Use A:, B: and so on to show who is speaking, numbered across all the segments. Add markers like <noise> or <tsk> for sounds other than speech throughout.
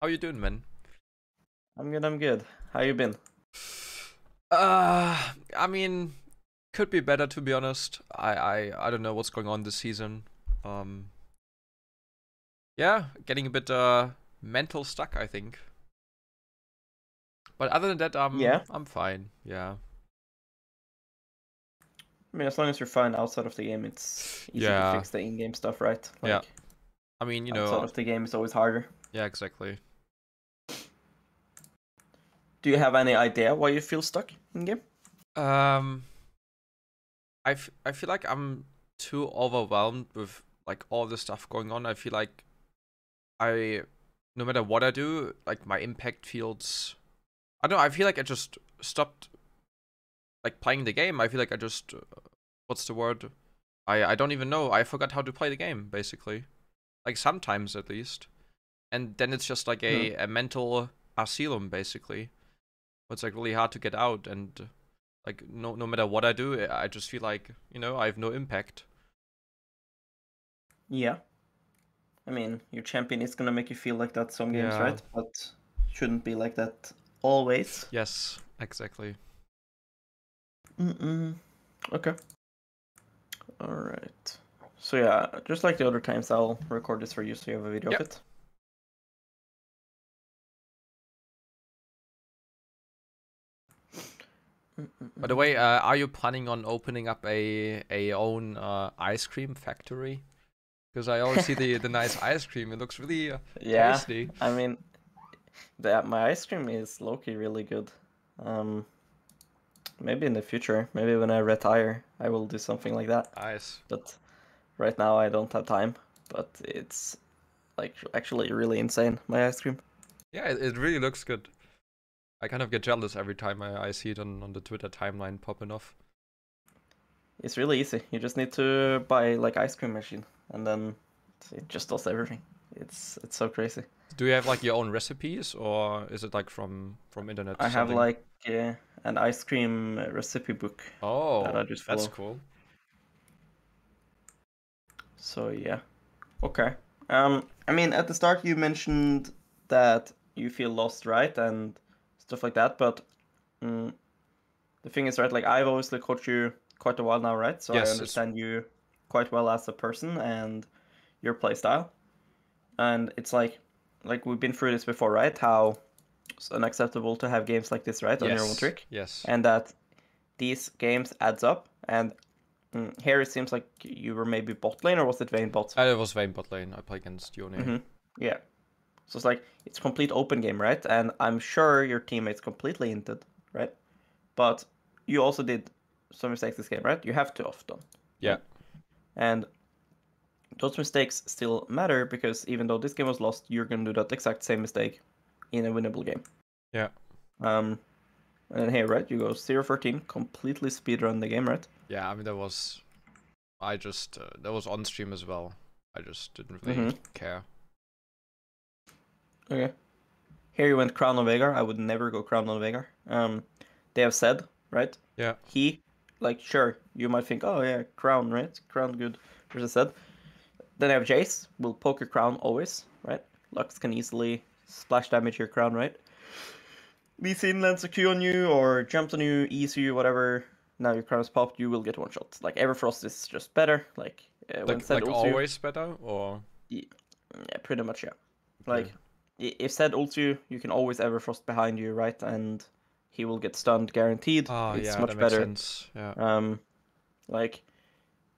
A: How you doing, man?
B: I'm good. I'm good. How you been?
A: Uh, I mean, could be better to be honest. I I I don't know what's going on this season. Um. Yeah, getting a bit uh mental stuck, I think. But other than that, um,
B: Yeah.
A: I'm fine. Yeah.
B: I mean, as long as you're fine outside of the game, it's easy
A: Yeah.
B: to fix the in-game stuff, right?
A: Yeah. I mean, you
B: outside
A: know, outside
B: of the game is always harder.
A: yeah, exactly.
B: Do you have any idea why you feel stuck in game?
A: Um, I, f- I feel like I'm too overwhelmed with like all the stuff going on. I feel like I, no matter what I do, like my impact feels. I don't know. I feel like I just stopped, like playing the game. I feel like I just, uh, what's the word? I I don't even know. I forgot how to play the game basically, like sometimes at least, and then it's just like a a mental asylum basically. It's like really hard to get out and like no no matter what I do, I just feel like you know I have no impact.
B: Yeah. I mean, your champion is gonna make you feel like that some games,
A: Yeah.
B: right? But shouldn't be like that always.
A: Yes, exactly.
B: Mm-mm. Okay. All right. So yeah, just like the other times, I'll record this for you so you have a video
A: Yep.
B: of it.
A: By the way, uh, are you planning on opening up a a own uh, ice cream factory? Because I always see the the nice <laughs> ice cream. It looks really uh,
B: yeah,
A: tasty.
B: I mean, the, my ice cream is low-key really good. Um, maybe in the future, maybe when I retire, I will do something like that.
A: Nice.
B: But right now, I don't have time. But it's like actually really insane. My ice cream.
A: Yeah, it, it really looks good. I kind of get jealous every time I, I see it on, on the Twitter timeline popping off.
B: It's really easy. You just need to buy like ice cream machine, and then it just does everything. It's it's so crazy.
A: Do you have like your own recipes, or is it like from from internet?
B: I have like uh, an ice cream recipe book.
A: oh, that
B: I just
A: that's cool.
B: So yeah, okay. Um, I mean, at the start you mentioned that you feel lost, right, and stuff like that. But mm, the thing is, right, like I've obviously coached you quite a while now, right? So
A: Yes,
B: I
A: it's-
B: understand you quite well as a person and your play style. And it's like, like we've been through this before, right? How it's unacceptable to have games like this, right, on your own trick
A: Yes.
B: and that these games adds up and mm, here it seems like you were maybe bot lane or was it Vayne bot?
A: Uh, it was Vayne bot lane. I play against Yone.
B: Mhm. Yeah. So it's like it's complete open game, right? And I'm sure your teammates completely hinted, right? But you also did some mistakes this game, right? You have to often.
A: Yeah.
B: And those mistakes still matter because even though this game was lost, you're gonna do that exact same mistake in a winnable game.
A: Yeah.
B: Um and then here, right, you go 0-13, completely speedrun the game, right?
A: Yeah, I mean that was, I just uh, that was on stream as well. I just didn't really
B: Mhm.
A: care.
B: Okay. Here you went Crown on Veigar. I would never go Crown on Veigar. Um, they have Zed, right?
A: Yeah.
B: He, like, sure, you might think, oh yeah, Crown, right? Crown good versus Zed. Then I have Jace, will poke your Crown always, right? Lux can easily splash damage your Crown, right? Lee Sin lands a Q on you or jumps on you, ease you, whatever. Now your Crown is popped, you will get one shot. Like Everfrost is just better. Like uh, when
A: Like, like
B: ults you-
A: always better, or
B: yeah, pretty much, yeah. Like, i- if Zed ults you, you can always Everfrost behind you, right? And he will get stunned guaranteed.
A: oh
B: it's
A: yeah,
B: much
A: that makes
B: better.
A: sense. Yeah.
B: Um, like,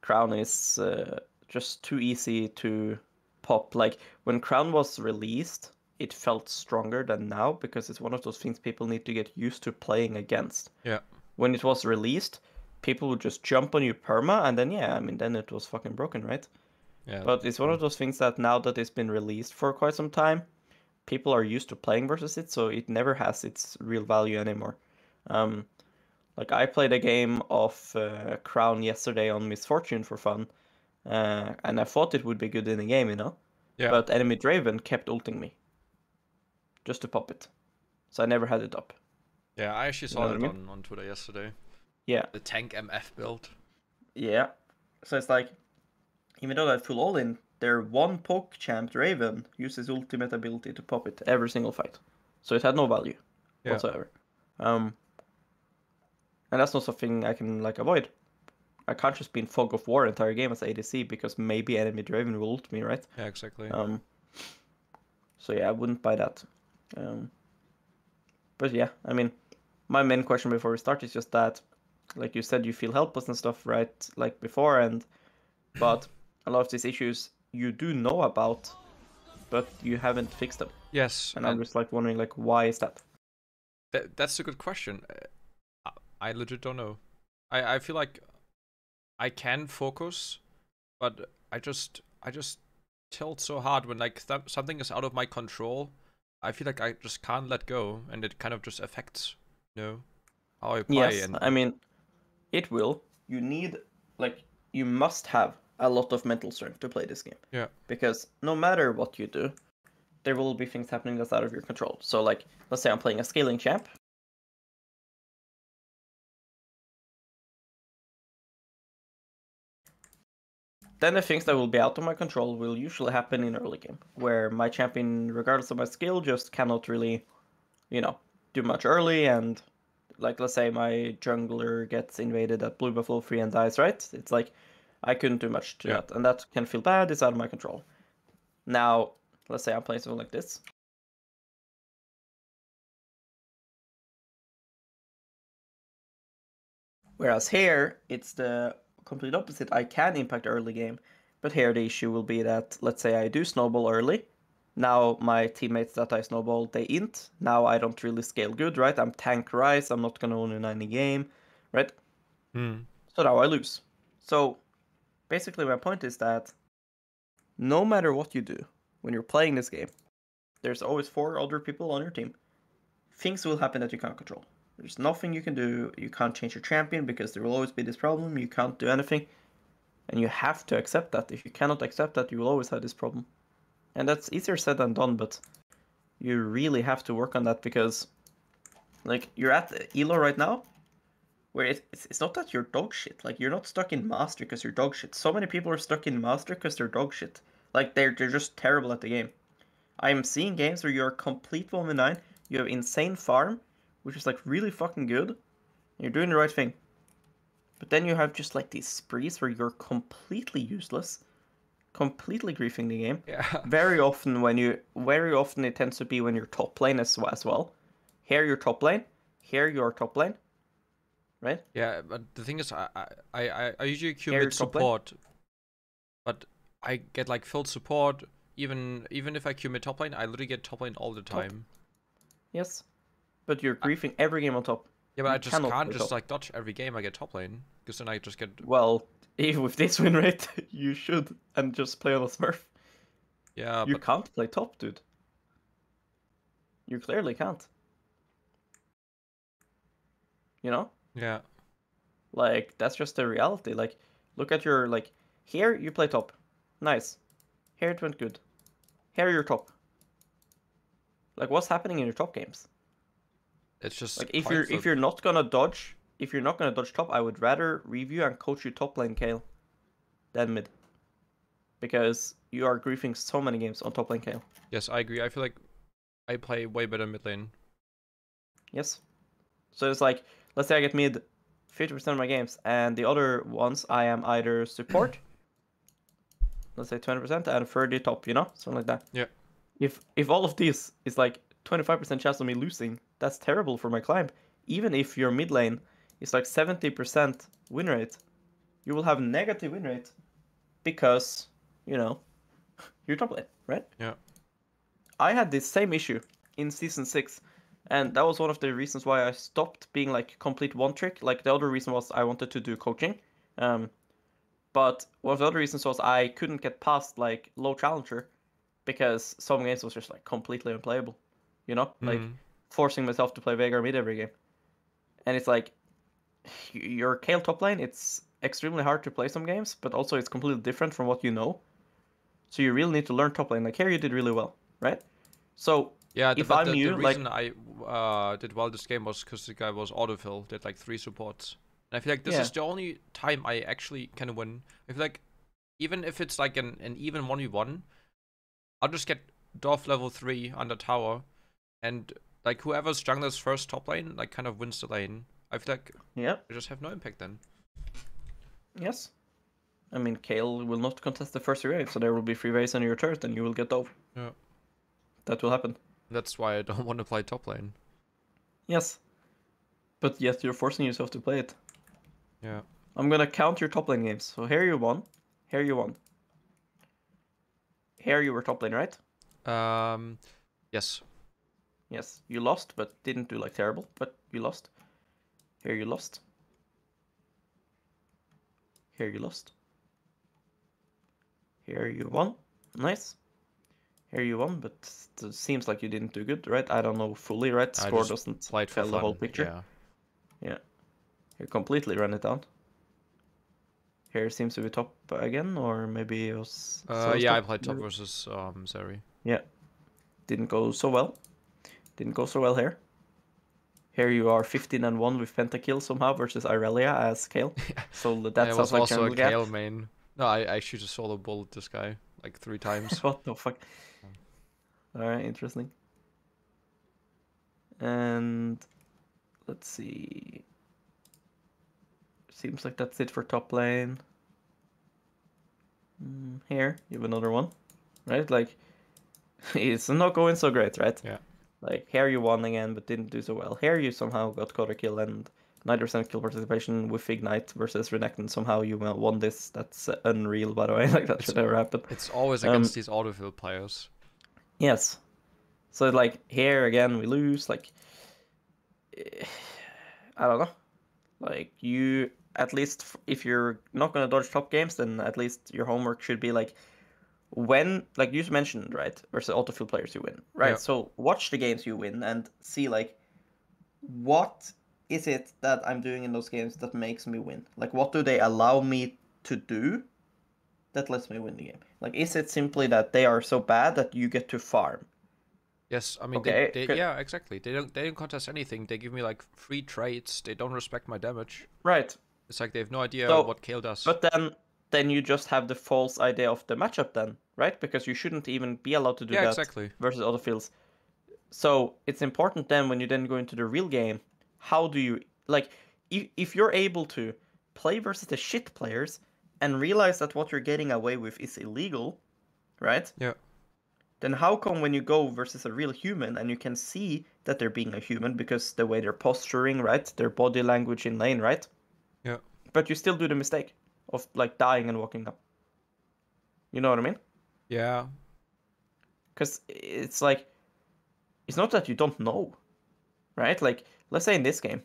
B: Crown is uh, just too easy to pop. Like, when Crown was released, it felt stronger than now because it's one of those things people need to get used to playing against.
A: Yeah.
B: When it was released, people would just jump on you perma, and then, yeah, I mean, then it was fucking broken, right?
A: Yeah.
B: But it's one of those things that now that it's been released for quite some time, people are used to playing versus it, so it never has its real value anymore. Um, like I played a game of uh, Crown yesterday on Miss Fortune for fun, uh, and I thought it would be good in the game, you know.
A: Yeah.
B: But enemy Draven kept ulting me, just to pop it, so I never had it up.
A: yeah, I actually
B: know
A: saw
B: what I
A: that
B: mean?
A: on, on Twitter yesterday.
B: Yeah,
A: The tank MF build.
B: Yeah. So it's like, even though that full all in their one poke champ Draven uses ultimate ability to pop it every single fight, so it had no value
A: Yeah.
B: whatsoever. Um, and that's not something I can like avoid. I can't just be in fog of war entire game as ADC because maybe enemy Draven will ult me, right?
A: Yeah, exactly.
B: Um, so yeah, I wouldn't buy that. Um, but yeah, I mean, my main question before we start is just that, like you said, you feel helpless and stuff, right? Like before, and but a lot of these issues you do know about, but you haven't fixed them.
A: yes,
B: And I'm just like wondering, like, why is that?
A: That, that's a good question. Uh, I I legit don't know. I, I feel like I can focus, but I just I just tilt so hard when like th- something is out of my control. I feel like I just can't let go, and it kind of just affects, you know, how I play.
B: Yes,
A: and
B: I mean, it will. You need like you must have a lot of mental strength to play this game.
A: Yeah.
B: Because no matter what you do, there will be things happening that's out of your control. So like, let's say I'm playing a scaling champ. Then the things that will be out of my control will usually happen in early game, where my champion, regardless of my skill, just cannot really, you know, do much early and like let's say my jungler gets invaded at blue buff buffalo 3 and dies right it's like i couldn't do much to
A: Yeah.
B: that and that can feel bad it's out of my control now let's say i'm playing something like this whereas here it's the complete opposite i can impact early game but here the issue will be that let's say i do snowball early now my teammates that I snowball they int. Now I don't really scale good, right? I'm tank Ryze. I'm not gonna win in any game, right?
A: Hmm.
B: So now I lose. So basically my point is that no matter what you do when you're playing this game, there's always four other people on your team. Things will happen that you can't control. There's nothing you can do. You can't change your champion because there will always be this problem. You can't do anything. And you have to accept that. If you cannot accept that, you will always have this problem. And that's easier said than done, but you really have to work on that because, like, you're at Elo right now, where it, it's, it's not that you're dog shit. Like, you're not stuck in Master because you're dog shit. So many people are stuck in Master because they're dog shit. Like, they're, they're just terrible at the game. I'm seeing games where you're complete 1 9, you have insane farm, which is, like, really fucking good, you're doing the right thing. But then you have just, like, these sprees where you're completely useless, completely griefing the game
A: Yeah. <laughs>
B: very often when you very often it tends to be when you're top lane as, as well here you're top lane here you're top lane right
A: Yeah, but the thing is, I I I, I usually queue mid
B: top lane?
A: support, but I get like full support. Even even if I queue mid top lane, I literally get top lane all the
B: Top.
A: time.
B: yes but you're griefing every game on top
A: Yeah, but
B: You
A: I just can't just
B: top.
A: like dodge every game I get top lane, because then I just get
B: well even with this win rate <laughs> you should and just play on a smurf
A: yeah.
B: you
A: but
B: can't play top dude you clearly can't you know
A: yeah,
B: Like that's just the reality. Like look at your like here you play top. Nice. Here it went good. Here you're top. Like what's happening in your top games?
A: it's just
B: Like if you're if you're not gonna dodge if you're not gonna dodge top, I would rather review and coach you top lane Kayle than mid. Because you are griefing so many games on top lane Kayle.
A: yes, I agree. I feel like I play way better mid lane.
B: Yes. So it's like let's say I get mid 50% of my games and the other ones I am either support <clears throat> let's say 20% and 30 top, you know? Something like that.
A: Yeah.
B: If if all of this is like 25% chance of me losing, that's terrible for my climb. Even if your mid lane is like 70% win rate, you will have negative win rate because, you know, <laughs> you're top lane, right?
A: Yeah.
B: I had this same issue in season 6 and that was one of the reasons why I stopped being like complete one trick. Like the other reason was I wanted to do coaching. Um but one of the other reasons was I couldn't get past like low challenger because some games was just like completely unplayable. You know? Like
A: Mhm.
B: forcing myself to play Veigar mid every game. And it's like your Kayle top lane, it's extremely hard to play some games, but also it's completely different from what you know. So you really need to learn top lane. Like here you did really well, right? So
A: Yeah, the,
B: if
A: but
B: I'm
A: the,
B: you,
A: the
B: like-
A: reason I uh, did well this game was because the guy was autofill, did like three supports. And I feel like this
B: Yeah.
A: is the only time I actually can win. I feel like even if it's like an, an even 1v1, I'll just get Dwarf level 3 under tower, and like whoever's jungler's first top lane, like kind of wins the lane. I feel like
B: Yeah.
A: I just have no impact then.
B: Yes. I mean, Kayle will not contest the first wave, so there will be free waves on your turret, and you will get dove.
A: Yeah.
B: That will happen.
A: That's why I don't <laughs> want to play top lane.
B: Yes. But yet you're forcing yourself to play it.
A: Yeah.
B: I'm gonna count your top lane games. So here you won. Here you won. Here you were top lane, right?
A: Um, yes.
B: Yes. You lost, but didn't do like terrible, but you lost. Here you lost. Here you lost. Here you won. Nice. Here you won, but it seems like you didn't do good, right? I don't know fully, right? Score doesn't tell the whole picture.
A: Yeah. yeah.
B: You completely run it down. Here seems to be top again, or maybe it was.
A: Uh, yeah, I played top versus um Zeri.
B: Didn't go so well. Didn't go so well here. Here you are 15 and 1 with pentakill somehow versus Irelia as Kayle. <laughs> So that
A: Yeah,
B: sounds
A: was
B: like
A: also a
B: gap.
A: Kayle main. No, I I actually just solo bullet this guy like three <laughs> times.
B: what the fuck? Alright, interesting. And let's see. Seems like that's it for top lane. Mm, here, you have another one. Right? Like, <laughs> it's not going so great, right?
A: Yeah.
B: Like, here you won again, but didn't do so well. Here you somehow got quadra kill and 90% kill participation with Ignite versus Renekton. Somehow you won this. That's unreal, by the way. <laughs> like, that
A: It's-
B: should never happen.
A: It's always
B: Um,
A: against these autofill players.
B: Yes. So like here again we lose like <sighs> I don't know. Like you at least if you're not going to dodge top games then at least your homework should be like when like you mentioned right versus autofill players you win right
A: Yeah.
B: so watch the games you win and see like what is it that i'm doing in those games that makes me win like what do they allow me to do that lets me win the game like is it simply that they are so bad that you get to farm
A: Yes, I mean
B: Okay,
A: they, they yeah, exactly. They don't they don't contest anything. They give me like free trades. They don't respect my damage.
B: right
A: It's like they have no idea
B: So,
A: what Kayle does.
B: But then then you just have the false idea of the matchup then, right? Because you shouldn't even be allowed to do
A: yeah,
B: that
A: exactly.
B: versus other fields. So it's important then when you then go into the real game, how do you like if, if you're able to play versus the shit players and realize that what you're getting away with is illegal, right?
A: Yeah.
B: Then how come when you go versus a real human and you can see that they're being a human because the way they're posturing, right? Their body language in lane, right?
A: Yeah.
B: But you still do the mistake of like dying and walking up. You know what I mean?
A: Yeah.
B: Because it's like, it's not that you don't know, right? Like, let's say in this game,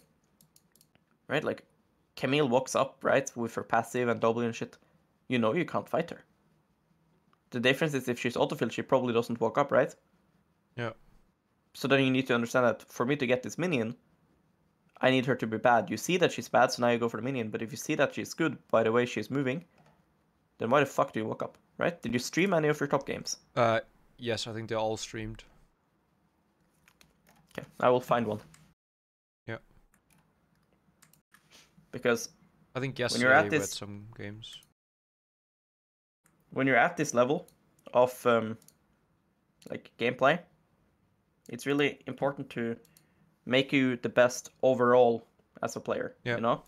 B: right? Like, Camille walks up, right, with her passive and W and shit. You know you can't fight her. The difference is if she's autofill, she probably doesn't walk up, right?
A: Yeah.
B: So then you need to understand that for me to get this minion, I need her to be bad. You see that she's bad, so now you go for the minion. But if you see that she's good by the way she's moving, then why the fuck do you walk up, right? Did you stream any of your top games?
A: Uh yes, I think they're all streamed.
B: Okay, I will find one.
A: Yeah.
B: Because
A: I think yesterday
B: you're at this-
A: some games.
B: when you're at this level of um, like gameplay, it's really important to make you the best overall as a player.
A: Yeah.
B: You know,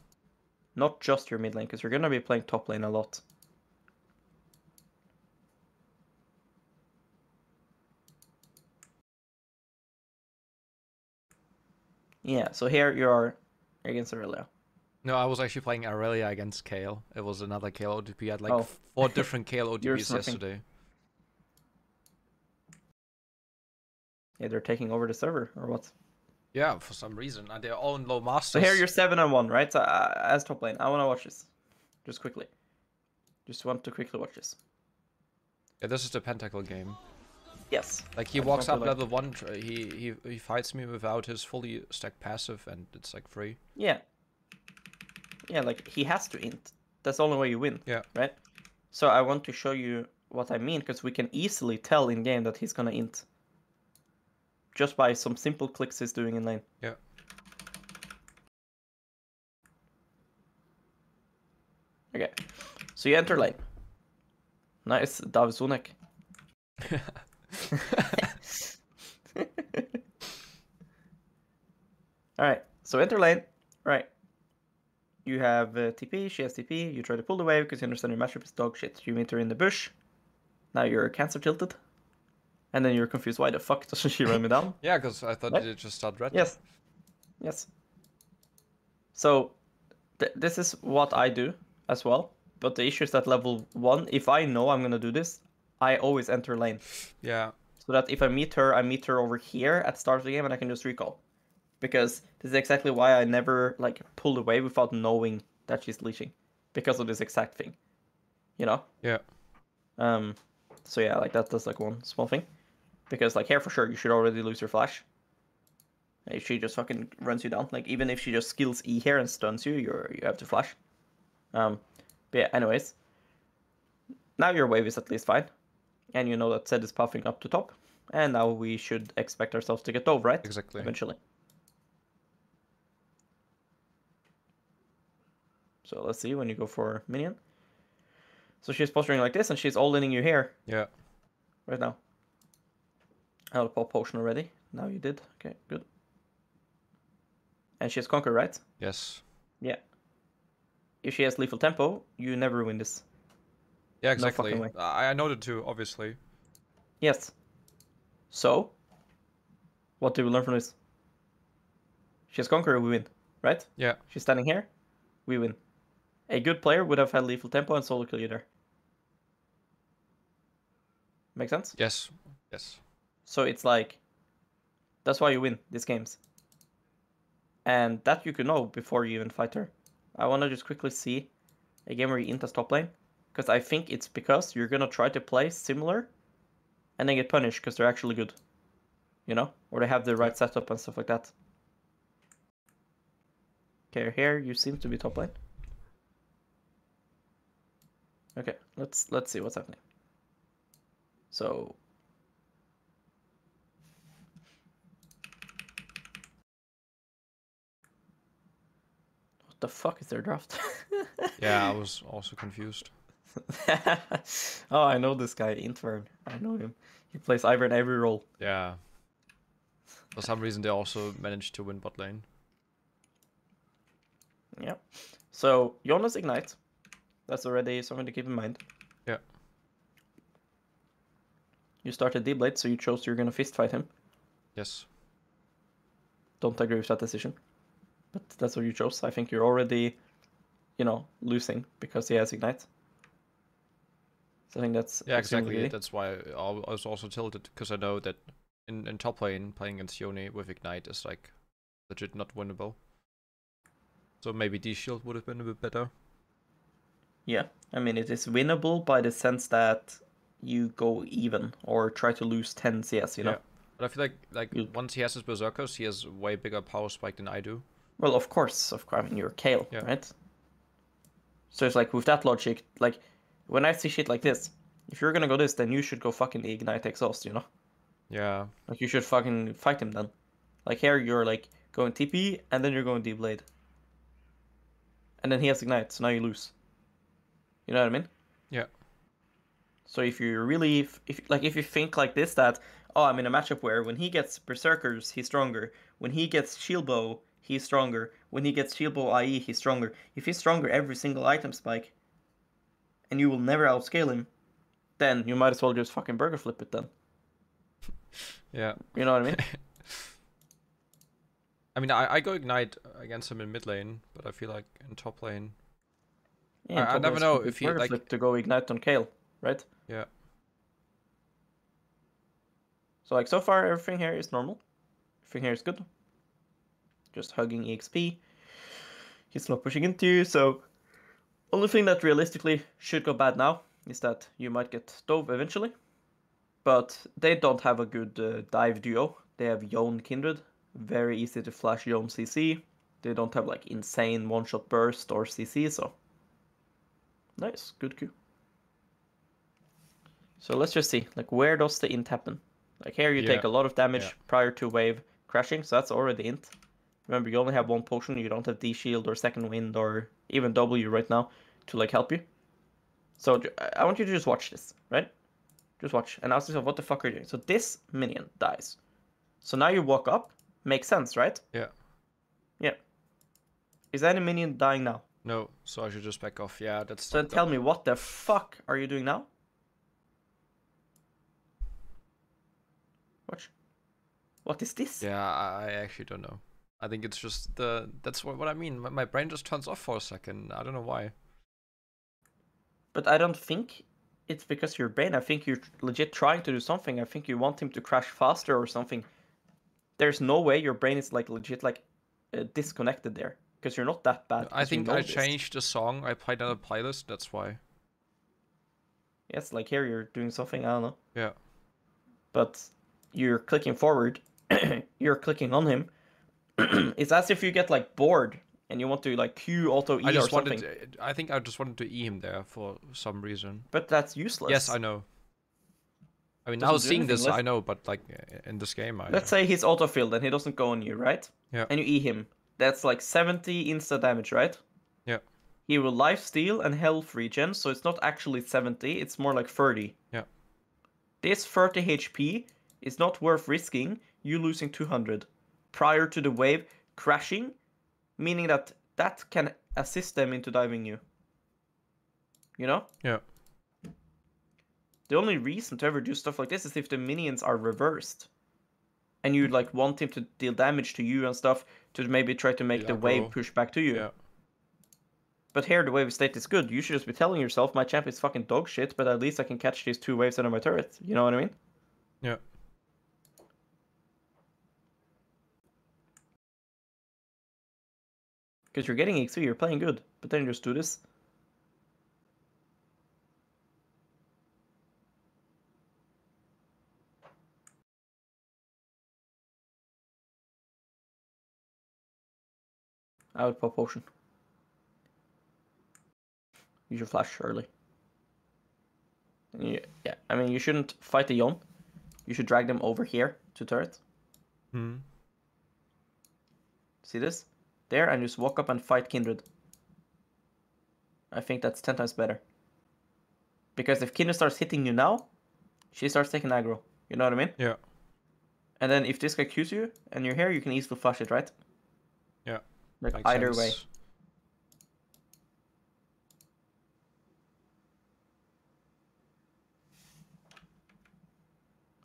B: not just your mid lane, because you're gonna be playing top lane a lot. Yeah, so here you are against Irelia.
A: No, I was actually playing Irelia against Kayle. It was another Kayle OTP. I had like
B: Oh.
A: four different Kayle <laughs>
B: smurfing.
A: yesterday.
B: Yeah, they're taking over the server or what?
A: Yeah, for some reason. And they're all in low masters.
B: So here you're seven and one, right? So uh, as top lane, I want to watch this, just quickly. Just want to quickly watch this.
A: Yeah, this is the pentakill game.
B: Yes.
A: Like he
B: I
A: walks up
B: like-
A: level one, he he he fights me without his fully stacked passive, and it's like free.
B: Yeah. Yeah, like he has to int. That's the only way you win.
A: Yeah.
B: Right. So I want to show you what I mean because we can easily tell in game that he's gonna int. Just by some simple clicks he's doing in lane.
A: Yeah.
B: Okay. So you enter lane. Nice, David Sunek. <laughs> <laughs> Alright, so enter lane. Right. You have uh, TP, she has TP, you try to pull the wave because you understand your matchup is dog shit. You meet her in the bush. Now you're cancer tilted. And then you're confused, why the fuck doesn't she run me down? <laughs>
A: Yeah, because I thought
B: Right?
A: it just started red.
B: Yes. Yes. So th- this is what I do as well. But the issue is that level one, if I know I'm gonna do this, I always enter lane.
A: Yeah.
B: So that if I meet her, I meet her over here at the start of the game and I can just recall. Because this is exactly why I never like pull away without knowing that she's leashing. Because of this exact thing. You know?
A: Yeah.
B: Um so yeah, like that that's like one small thing. Because like here for sure you should already lose your flash. If she just fucking runs you down. Like even if she just skills E here and stuns you, you're you have to flash. Um but yeah, anyways. Now your wave is at least fine. And you know that Zed is puffing up to top. And now we should expect ourselves to get over, right?
A: Exactly.
B: Eventually. So let's see when you go for minion. So she's posturing like this and she's all inning you here
A: Yeah.
B: right now. I'll pop potion already. Now you did. Okay, good. And she has conquer, right?
A: Yes.
B: Yeah. If she has lethal tempo, you never win this.
A: Yeah, exactly.
B: way.
A: I I noted too, obviously.
B: Yes. So, what do we learn from this? She has conquer, we win, right?
A: Yeah.
B: She's standing here, we win. A good player would have had lethal tempo and solo kill you there. Make sense?
A: Yes. Yes.
B: So it's like that's why you win these games. And that you can know before you even fight her. I wanna just quickly see a game where you int as top lane. Because I think it's because you're gonna try to play similar and then get punished because they're actually good. You know? Or they have the right setup and stuff like that. Okay, here you seem to be top lane. Okay, let's let's see what's happening. So What the fuck is their draft? <laughs>
A: Yeah, I was also confused. <laughs>
B: oh, I know this guy, Intern. I know him. He plays Ivern in every role.
A: Yeah. For some reason, they also managed to win bot lane.
B: Yeah. So, Jonas Ignite. That's already something to keep in mind.
A: Yeah.
B: You started D-Blade, so you chose you're gonna fist fight him.
A: Yes.
B: Don't agree with that decision. But that's what you chose. I think you're already, you know, losing because he has Ignite. So I think that's
A: Yeah, exactly.
B: greedy.
A: That's why I was also tilted because I know that in, in top lane playing against Yone with Ignite is like legit not winnable. So maybe D shield would have been a bit better.
B: Yeah, I mean it is winnable by the sense that you go even or try to lose 10 CS, you know.
A: Yeah. But I feel like like
B: You-
A: once he has his berserkers, he has way bigger power spike than I do.
B: Well, of course, of course, I mean you're Kayle,
A: Yeah.
B: right? So it's like with that logic, like when I see shit like this, if you're gonna go this, then you should go fucking ignite exhaust, you know?
A: Yeah.
B: Like you should fucking fight him then. Like here you're like going TP and then you're going D blade. And then he has ignite, so now you lose. You know what I mean?
A: Yeah.
B: So if you really, if like if you think like this, that oh, I'm in a matchup where when he gets berserkers, he's stronger. When he gets shield bow, he's stronger. When he gets shield bow IE, he's stronger. If he's stronger every single item spike, and you will never outscale him, then you might as well just fucking burger flip it then. <laughs>
A: Yeah.
B: You know what I mean? <laughs>
A: I mean, I, I go ignite against him in mid lane, but I feel like in top lane,
B: Yeah,
A: I- I never know if
B: burger
A: like-
B: to go ignite on Kayle, right?
A: yeah,
B: So like so far everything here is normal. Everything here is good. Just hugging EXP. He's not pushing into you, so only thing that realistically should go bad now is that you might get Dove eventually. But they don't have a good uh, dive duo. They have Yone Kindred. Very easy to flash Yone CC. They don't have like insane one shot burst or CC, so nice, good Q. So let's just see, like where does the int happen? Like here you take a lot of damage
A: yeah.
B: prior to wave crashing, so that's already int. Remember, you only have one potion, you don't have D shield or second wind or even W right now to like help you. So I- I want you to just watch this, right? Just watch and ask yourself, what the fuck are you doing? So this minion dies. So now you walk up. Makes sense, right?
A: Yeah.
B: Yeah. Is any minion dying now?
A: No, so I should just back off. Yeah, that's.
B: So then tell me, what the fuck are you doing now? Watch. What is this?
A: Yeah, I, actually don't know. I think it's just the. That's what, what I mean. My, my brain just turns off for a second. I don't know why.
B: But I don't think it's because your brain. I think you're legit trying to do something. I think you want him to crash faster or something. There's no way your brain is like legit like uh, disconnected there because you're not that bad.
A: I think I changed the song. I played on a playlist. That's why.
B: Yes, like here you're doing something. I don't know.
A: Yeah.
B: But you're clicking forward. <clears throat> you're clicking on him. <clears throat> it's as if you get like bored and you want to like Q auto E
A: I
B: or
A: just
B: something.
A: wanted. I think I just wanted to e him there for some reason.
B: But that's useless.
A: Yes, I know. I mean, now seeing this,
B: let's-
A: I know, but like in this game, I.
B: Let's say he's autofilled and he doesn't go on you, right?
A: Yeah.
B: And you E him. That's like 70 insta damage, right?
A: Yeah.
B: He will life steal and health regen, so it's not actually 70, it's more like 30.
A: Yeah.
B: This 30 HP is not worth risking you losing 200 prior to the wave crashing, meaning that that can assist them into diving you. You know?
A: Yeah.
B: The only reason to ever do stuff like this is if the minions are reversed. And you like want him to deal damage to you and stuff to maybe try to make
A: Yeah,
B: the wave
A: bro.
B: push back to you.
A: Yeah.
B: But here the wave state is good. You should just be telling yourself my champ is fucking dog shit, but at least I can catch these two waves out of my turret. You know what I mean?
A: Yeah.
B: Because you're getting XP, you're playing good. But then you just do this. I would pop potion. Use your flash early. You- yeah, I mean you shouldn't fight the Yone. You should drag them over here to turret.
A: Hmm.
B: See this? There, and just walk up and fight Kindred. I think that's 10 times better. Because if Kindred starts hitting you now, she starts taking aggro. You know what I mean?
A: Yeah.
B: And then if this guy Qs you and you're here, you can easily flash it, right?
A: Yeah.
B: Like
A: Makes
B: either way.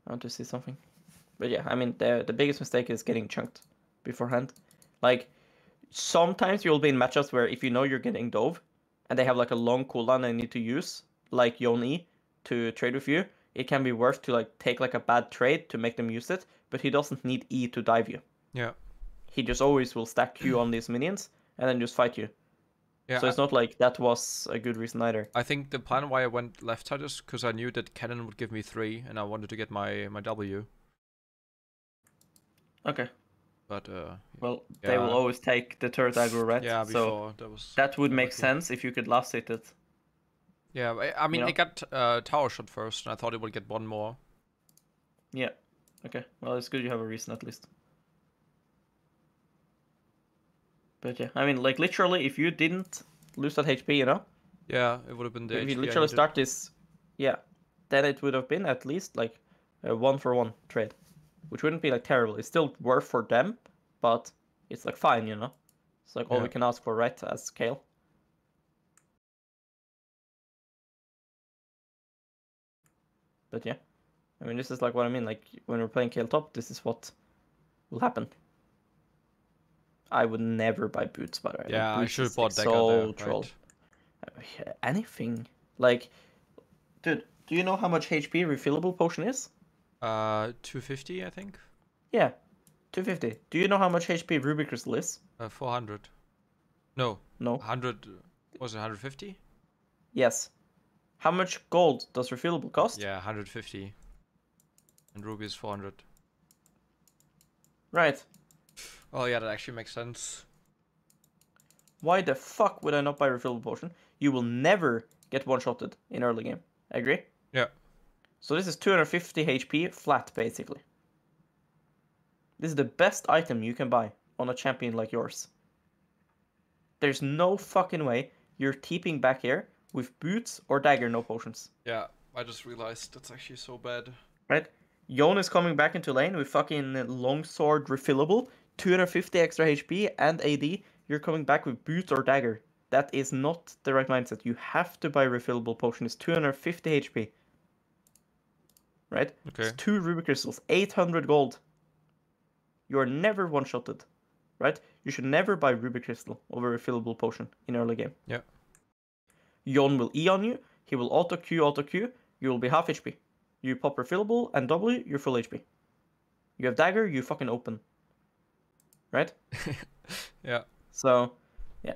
B: I want to see something. But yeah, I mean the the biggest mistake is getting chunked beforehand. Like sometimes you'll be in matchups where if you know you're getting dove and they have like a long cooldown they need to use, like Yone, to trade with you, it can be worth to like take like a bad trade to make them use it, but he doesn't need E to dive you.
A: Yeah.
B: He just always will stack you on these minions and then just fight you.
A: Yeah.
B: so
A: I-
B: it's not like that was a good reason either.
A: I think the plan why I went left side is because I knew that cannon would give me three, and I wanted to get my my W.
B: Okay.
A: But uh,
B: Well, they will always take the turret aggro, right?
A: yeah,
B: so
A: that was.
B: that would make sense if you could last hit it.
A: Yeah, I, I mean,
B: know?
A: it got uh, tower shot first, and I thought it would get one more.
B: Yeah. Okay. Well, it's good you have a reason at least. But yeah, I mean, like literally, if you didn't lose that HP, you know,
A: Yeah, it would have been the.
B: if you
A: HP
B: literally start this, yeah, then it would have been at least like a one for one trade, which wouldn't be like terrible. It's still worth for them, but it's like fine, you know. It's like all we can ask for, right? As Kayle. But yeah, I mean, this is like what I mean. Like when we're playing Kayle top, this is what will happen. I would never buy boots, by the way. Like,
A: Yeah, I should have bought
B: like,
A: Deca
B: so
A: there.
B: troll.
A: Right.
B: Uh, Anything like, dude, do you know how much HP refillable potion is?
A: Uh, 250, I think.
B: Yeah, 250. Do you know how much HP Ruby Crystal is?
A: Uh, 400. No,
B: No.
A: 100. Was it 150?
B: Yes. How much gold does refillable cost?
A: Yeah, 150. And Ruby is 400.
B: Right.
A: Oh yeah, that actually makes sense.
B: Why the fuck would I not buy refillable potion? You will never get one-shotted in early game. Agree?
A: Yeah.
B: So this is 250 HP flat, basically. This is the best item you can buy on a champion like yours. There's no fucking way you're keeping back here with boots or dagger, no potions.
A: Yeah, I just realized that's actually so bad.
B: Right? Yone is coming back into lane with fucking longsword refillable, 250 extra HP and AD. You're coming back with boots or dagger. That is not the right mindset. You have to buy refillable potion. It's 250 HP. Right?
A: Okay.
B: It's two ruby crystals, 800 gold. You are never one-shotted. Right? You should never buy ruby crystal over refillable potion in early game.
A: Yeah.
B: Yone will E on you. He will auto Q, auto Q. You will be half HP. You pop refillable and W, you're full HP. You have dagger, you fucking open. Right? <laughs>
A: Yeah.
B: So, yeah.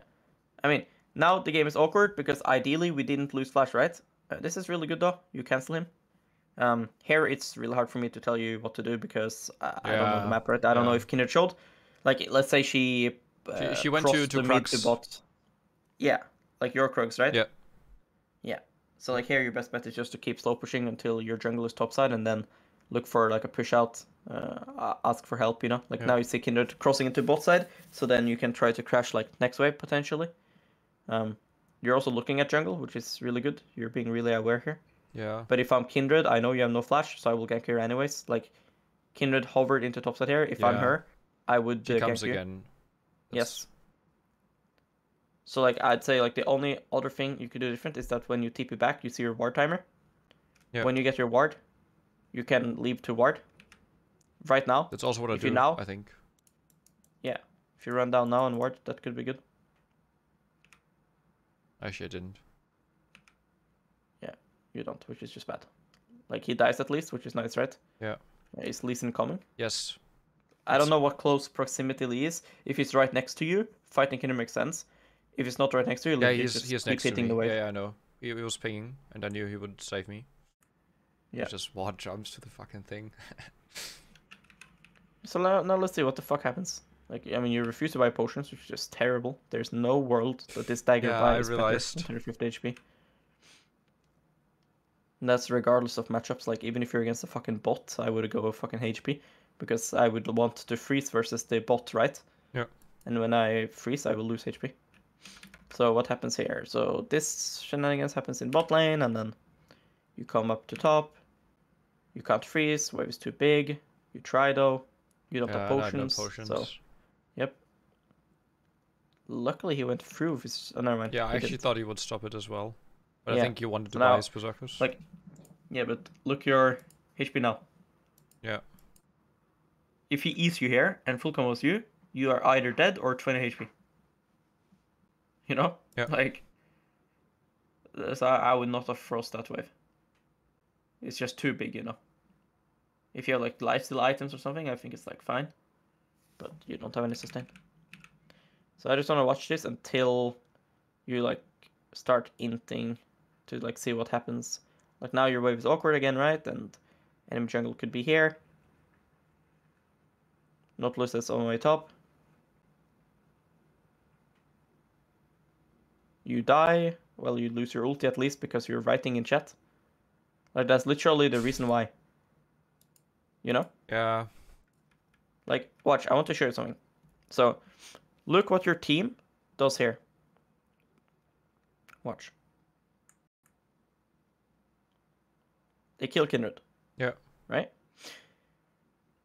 B: I mean, now the game is awkward because ideally we didn't lose Flash, right? Uh, this is really good though. You cancel him. Um, here it's really hard for me to tell you what to do because I, I don't know the map, right? I don't know if Kindred showed. Like, let's say she. Uh,
A: she went to- to
B: the to bot. Yeah, like your Krugs, right?
A: Yeah.
B: Yeah. So like here, your best bet is just to keep slow pushing until your jungle is topside, and then look for like a push out. Uh, ask for help, you know. Like
A: Yeah.
B: now you see Kindred crossing into bot side, so then you can try to crash like next wave potentially. Um, you're also looking at jungle, which is really good. You're being really aware here.
A: Yeah.
B: But if I'm Kindred, I know you have no flash, so I will gank here anyways. Like Kindred hovered into top side here. If I'm
A: Yeah.
B: her, I would
A: She
B: uh,
A: comes again.
B: Yes. So like I'd say like the only other thing you could do different is that when you TP back, you see your ward timer.
A: Yeah.
B: When you get your ward, you can leave to ward. Right now,
A: That's also what I
B: If
A: do.
B: you now-
A: I think.
B: yeah. If you run down now and ward, that could be good.
A: Actually, I didn't.
B: Yeah, you don't, which is just bad. Like he dies at least, which is nice, right?
A: Yeah.
B: Is Lee Sin coming?
A: Yes.
B: I don't know what close proximity Lee is. If he's right next to you, fighting can make sense. If he's not right next to you,
A: Yeah,
B: Lee
A: he's
B: just
A: he's next to
B: hitting
A: me.
B: the wave.
A: Yeah, yeah, I know. He, he was pinging, and I knew he would save me.
B: Yeah.
A: just ward jumps to the fucking thing. <laughs>
B: So now, now let's see what the fuck happens. Like, I mean, you refuse to buy potions, which is just terrible. There's no world that this dagger
A: Yeah,
B: buy
A: I realized.
B: than 150 HP. And that's regardless of matchups. Like, even if you're against a fucking bot, I would go with fucking HP. Because I would want to freeze versus the bot, right?
A: Yeah.
B: And when I freeze, I will lose HP. So what happens here? So this shenanigans happens in bot lane, and then you come up to top. You can't freeze. Wave is too big. You try though. You don't
A: yeah,
B: have
A: and no
B: potions.
A: potions.
B: So Yep. Luckily, he went through with his. Oh, never mind.
A: Yeah, I
B: he
A: actually
B: didn't.
A: thought he would stop it as well. But
B: Yeah.
A: I think you wanted to
B: Now,
A: buy his berserkers.
B: like- Yeah, but look your HP now.
A: Yeah.
B: If he eats you here and full combos you, you are either dead or 20 HP. You know?
A: Yeah. <laughs>
B: Like. So I would not have froze that wave. It's just too big, you know. If you have like lifesteal items or something, I think it's like fine. But you don't have any sustain. So I just want to watch this until you like start inting to like see what happens. Like now your wave is awkward again, right? And enemy jungle could be here. Nautilus is on the way top. You die. Well, you lose your ulti at least because you're writing in chat. Like that's literally the reason why. You know?
A: yeah.
B: Like, watch, I want to show you something. So, look what your team does here. Watch. They kill Kindred.
A: Yeah.
B: Right?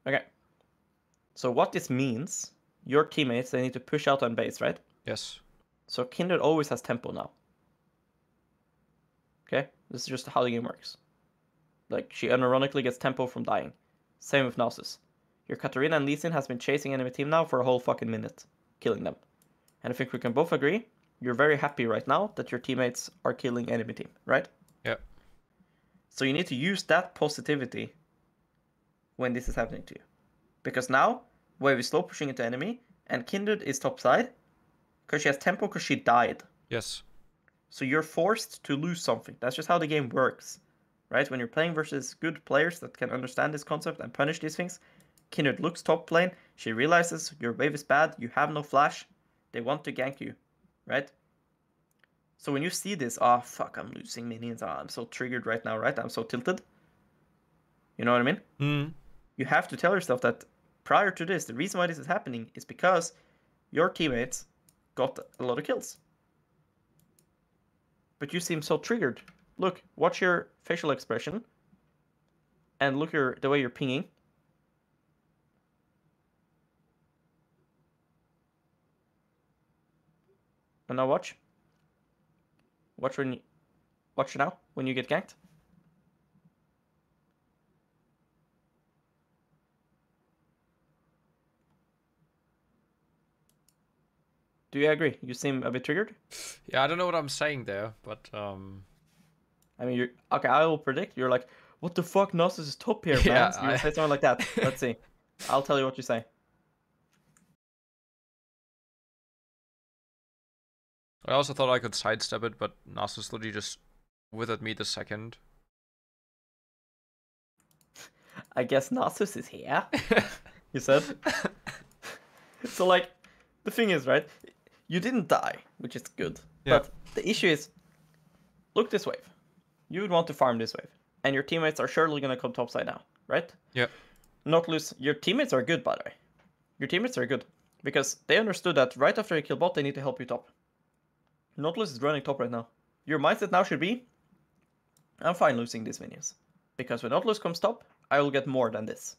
B: Okay. So, what this means, your teammates, they need to push out on base, right?
A: Yes.
B: So, Kindred always has tempo now. Okay? This is just how the game works. Like, she unironically gets tempo from dying. Same with Nasus. Your Katarina and Lee Sin has been chasing enemy team now for a whole fucking minute, killing them. And I think we can both agree, you're very happy right now that your teammates are killing enemy team, right?
A: Yeah.
B: So you need to use that positivity when this is happening to you. Because now, Wave is slow pushing into enemy, and Kindred is top side, because she has tempo because she died.
A: Yes.
B: So you're forced to lose something. That's just how the game works, right? When you're playing versus good players that can understand this concept and punish these things, Kindred looks top lane. She realizes your wave is bad. You have no flash. They want to gank you, right? So when you see this, oh fuck, I'm losing minions. Oh, I'm so triggered right now, right? I'm so tilted. You know what I mean?
A: Mm.
B: you have to tell yourself that prior to this, the reason why this is happening is because your teammates got a lot of kills. but you seem so triggered. Look, watch your facial expression, and look your the way you're pinging. And now watch. Watch when you, watch now when you get ganked. Do you agree? You seem a bit triggered.
A: Yeah, I don't know what I'm saying there, but um.
B: I mean, you're okay. I will predict you're like, what the fuck? Nasus is top here, <laughs> man.
A: Yeah,
B: you
A: I-
B: say something like that. <laughs> Let's see. I'll tell you what you say.
A: I also thought I could sidestep it, but Nasus literally just withered me the second.
B: I guess Nasus is here. <laughs> You said. so like, the thing is, right? You didn't die, which is good.
A: Yeah.
B: But the issue is, look this wave. You would want to farm this wave, and your teammates are surely gonna come topside now, right?
A: Yeah.
B: Not lose. Your teammates are good, by the way. Your teammates are good because they understood that right after you kill bot, they need to help you top. Nautilus is running top right now. Your mindset now should be, I'm fine losing these minions, because when Nautilus comes top, I will get more than this.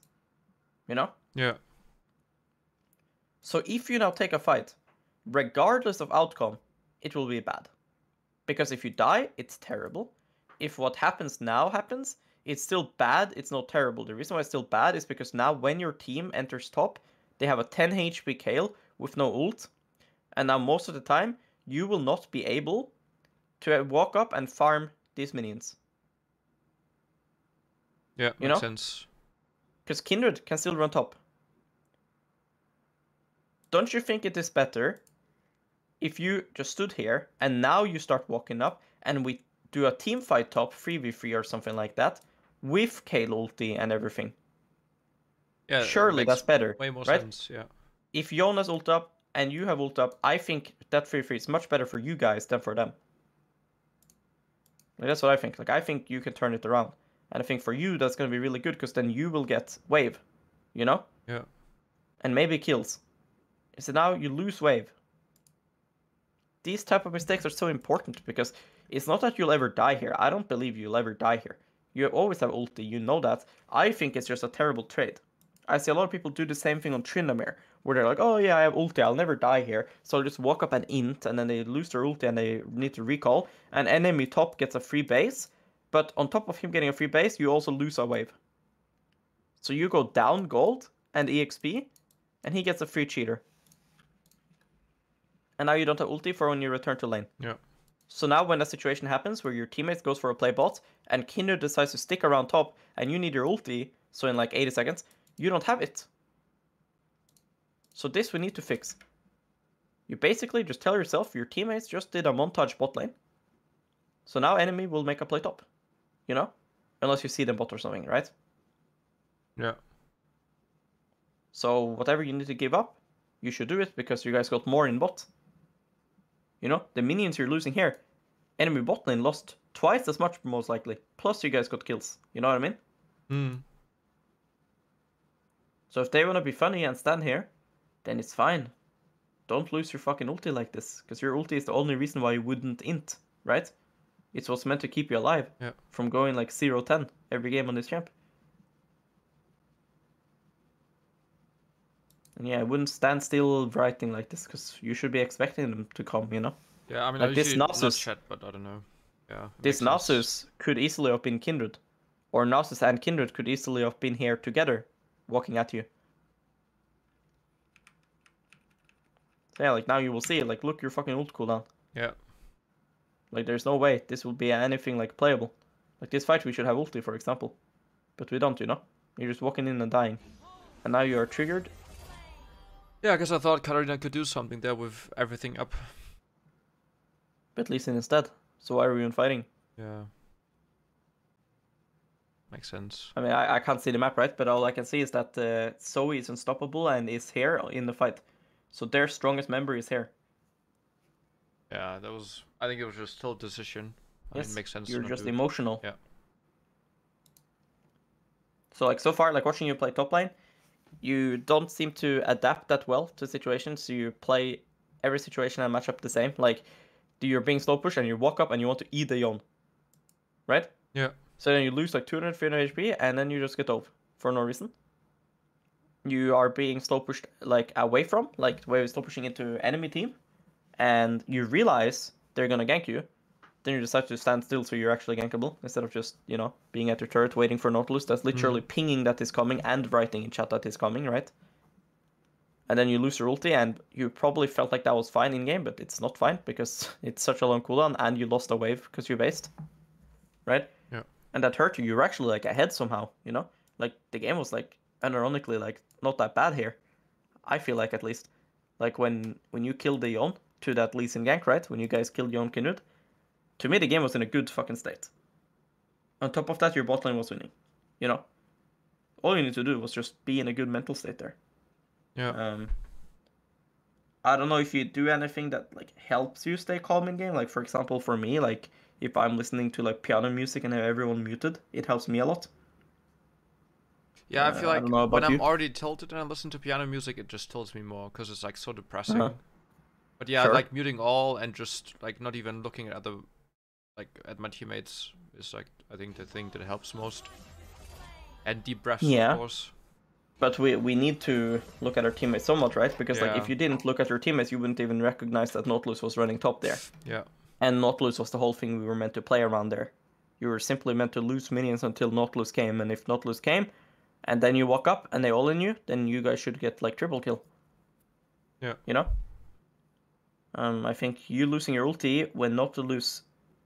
B: You know.
A: Yeah.
B: So if you now take a fight, regardless of outcome, it will be bad. Because if you die, it's terrible. If what happens now happens, it's still bad, it's not terrible. The reason why it's still bad is because now when your team enters top, they have a 10 HP Kayle with no ult. And now most of the time, you will not be able to uh, walk up and farm these minions.
A: Yeah,
B: You
A: makes
B: know?
A: sense.
B: Because Kindred can still run top. Don't you think it is better if you just stood here and now you start walking up and we do a team fight top 3v3 or something like that with Kayle ulti and everything?
A: Yeah,
B: Surely that's better.
A: way more
B: right?
A: sense. Yeah.
B: If Jonas ult up and you have ult up, I think that 3v3 is much better for you guys than for them. Like, that's what I think. Like I think you can turn it around. And I think for you that's gonna be really good because then you will get wave. You know?
A: Yeah.
B: and maybe kills. So now you lose wave. These type of mistakes are so important because it's not that you'll ever die here. I don't believe you'll ever die here. You always have ulti, you know that. I think it's just a terrible trade. I see a lot of people do the same thing on Tryndamere, where they're like, oh yeah, I have ulti, I'll never die here. So they just walk up and int, and then they lose their ulti and they need to recall, and enemy top gets a free base, but on top of him getting a free base, you also lose a wave. So you go down gold and EXP, and he gets a free cheater. And now you don't have ulti for when you return to lane.
A: Yeah.
B: So now when a situation happens where your teammates goes for a play bot and Kindred decides to stick around top and you need your ulti, so in like 80 seconds, you don't have it. So this we need to fix. You basically just tell yourself your teammates just did a montage bot lane. So now enemy will make a play top. You know? Unless you see them bot or something, right?
A: Yeah.
B: So whatever you need to give up, you should do it because you guys got more in bot. You know, the minions you're losing here, enemy bot lane lost twice as much most likely. Plus you guys got kills. You know what I mean?
A: Hmm.
B: So if they want to be funny and stand here, then it's fine. Don't lose your fucking ulti like this, because your ulti is the only reason why you wouldn't int, right? It was meant to keep you alive
A: Yeah.
B: from going like 0-10 every game on this champ. And yeah, I wouldn't stand still writing like this, because you should be expecting them to come, you know?
A: Yeah, I mean,
B: Like
A: I
B: this Nasus-
A: chat, but I don't know. Yeah.
B: This. Nasus could easily have been Kindred. Or Nasus and Kindred could easily have been here together, walking at you. So yeah, like now you will see, like, look your fucking ult cooldown.
A: Yeah.
B: Like, there's no way this will be anything like playable. Like this fight, we should have ulti, for example, but we don't, you know. You're just walking in and dying, and now you are triggered.
A: Yeah, I guess I thought Katarina could do something there with everything up.
B: But Lee Sin is dead. So why are we even fighting?
A: Yeah. Makes sense.
B: I mean, I, I can't see the map, right? But all I can see is that uh, Zoe is unstoppable and is here in the fight. So their strongest member is here.
A: Yeah, that was. I think it was just still decision. I mean,
B: Yes,
A: it makes sense.
B: You're just
A: it.
B: emotional.
A: Yeah.
B: So like so far, like watching you play top lane, you don't seem to adapt that well to situations. So you play every situation and match up the same. Like you're being slow pushed and you walk up and you want to eat the Yone. Right?
A: Yeah.
B: So then you lose like 200, 300 HP and then you just get over for no reason. You are being slow pushed like away from, like where you're slow pushing into enemy team, and you realize they're gonna gank you. Then you decide to stand still so you're actually gankable instead of just, you know, being at your turret waiting for Nautilus that's literally mm. pinging that is coming and writing in chat that is coming, right? and then you lose your ulti, and you probably felt like that was fine in game, but it's not fine because <laughs> it's such a long cooldown, and you lost a wave because you based, right?
A: Yeah.
B: And that hurt you. You were actually like ahead somehow, you know. Like the game was like unironically like not that bad here. I feel like at least, like when when you killed the Yone to that Lee Sin gank, right? When you guys killed Yone Kinud, to me the game was in a good fucking state. On top of that, your bot lane was winning. You know, all you need to do was just be in a good mental state there.
A: Yeah.
B: Um, I don't know if you do anything that like helps you stay calm in game. Like for example, for me, like if I'm listening to like piano music and have everyone muted, it helps me a lot.
A: Yeah, I
B: Uh,
A: feel
B: I
A: like
B: don't
A: when I'm
B: you.
A: already tilted and I listen to piano music, it just tilts me more because it's like so depressing.
B: Uh-huh.
A: But yeah,
B: Sure.
A: like muting all and just like not even looking at the like at my teammates is like I think the thing that helps most. And deep breaths,
B: Yeah.
A: of course.
B: But we we need to look at our teammates so much, right? Because like if you didn't look at your teammates, you wouldn't even recognize that Nautilus was running top there.
A: Yeah.
B: And Nautilus was the whole thing we were meant to play around there. You were simply meant to lose minions until Nautilus came, and if Nautilus came, and then you walk up and they all in you, then you guys should get like triple kill.
A: Yeah.
B: You know? Um, I think you losing your ulti when Nautilus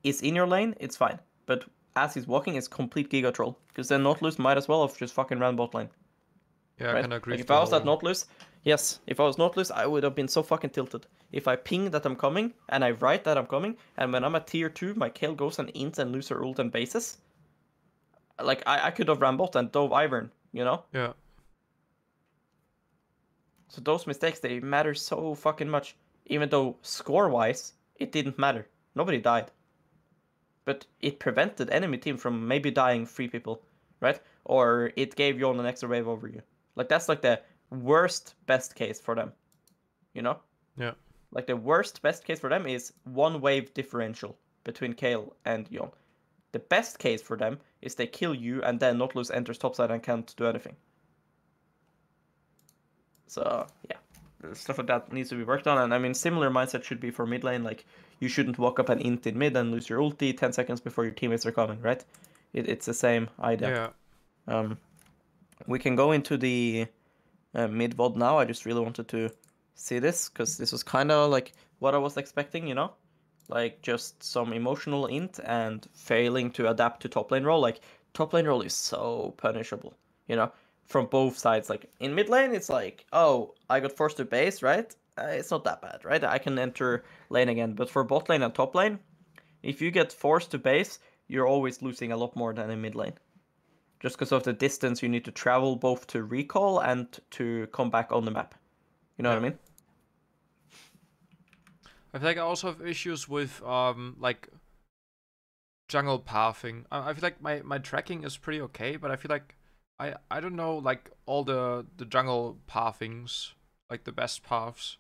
B: is in your lane, it's fine. But as he's walking, it's complete Giga Troll. Because then Nautilus might as well have just fucking ran bot lane.
A: Yeah, I
B: right?
A: can agree.
B: Like if I was
A: that
B: Nautilus, yes, if I was Nautilus, I would have been so fucking tilted. If I ping that I'm coming and I write that I'm coming, and when I'm at tier two, my Kayle goes and int and lose her ult and bases. Like I, I could have ran bot and dove Ivern, you know.
A: Yeah.
B: So those mistakes they matter so fucking much. Even though score wise it didn't matter, nobody died. But it prevented enemy team from maybe dying three people, right? Or it gave Yone an extra wave over you. Like that's like the worst best case for them. You know?
A: Yeah.
B: Like the worst best case for them is one wave differential between Kayle and Yone. The best case for them is they kill you and then Nautilus enters topside and can't do anything. So yeah, stuff like that needs to be worked on. And I mean, similar mindset should be for mid lane. Like you shouldn't walk up and int in mid and lose your ulti ten seconds before your teammates are coming. Right? It, it's the same idea.
A: Yeah.
B: Um, we can go into the uh, mid VOD now. I just really wanted to see this because this was kind of like what I was expecting, you know? Like just some emotional int and failing to adapt to top lane role. Like top lane role is so punishable, you know? From both sides. Like in mid lane, it's like, oh, I got forced to base, right? Uh, it's not that bad, right? I can enter lane again. But for bot lane and top lane, if you get forced to base, you're always losing a lot more than in mid lane just because of the distance you need to travel both to recall and to come back on the map. You know what I mean?
A: I feel like I also have issues with um like jungle pathing. I, I feel like my my tracking is pretty okay, but I feel like I I don't know like all the the jungle pathings like the best paths.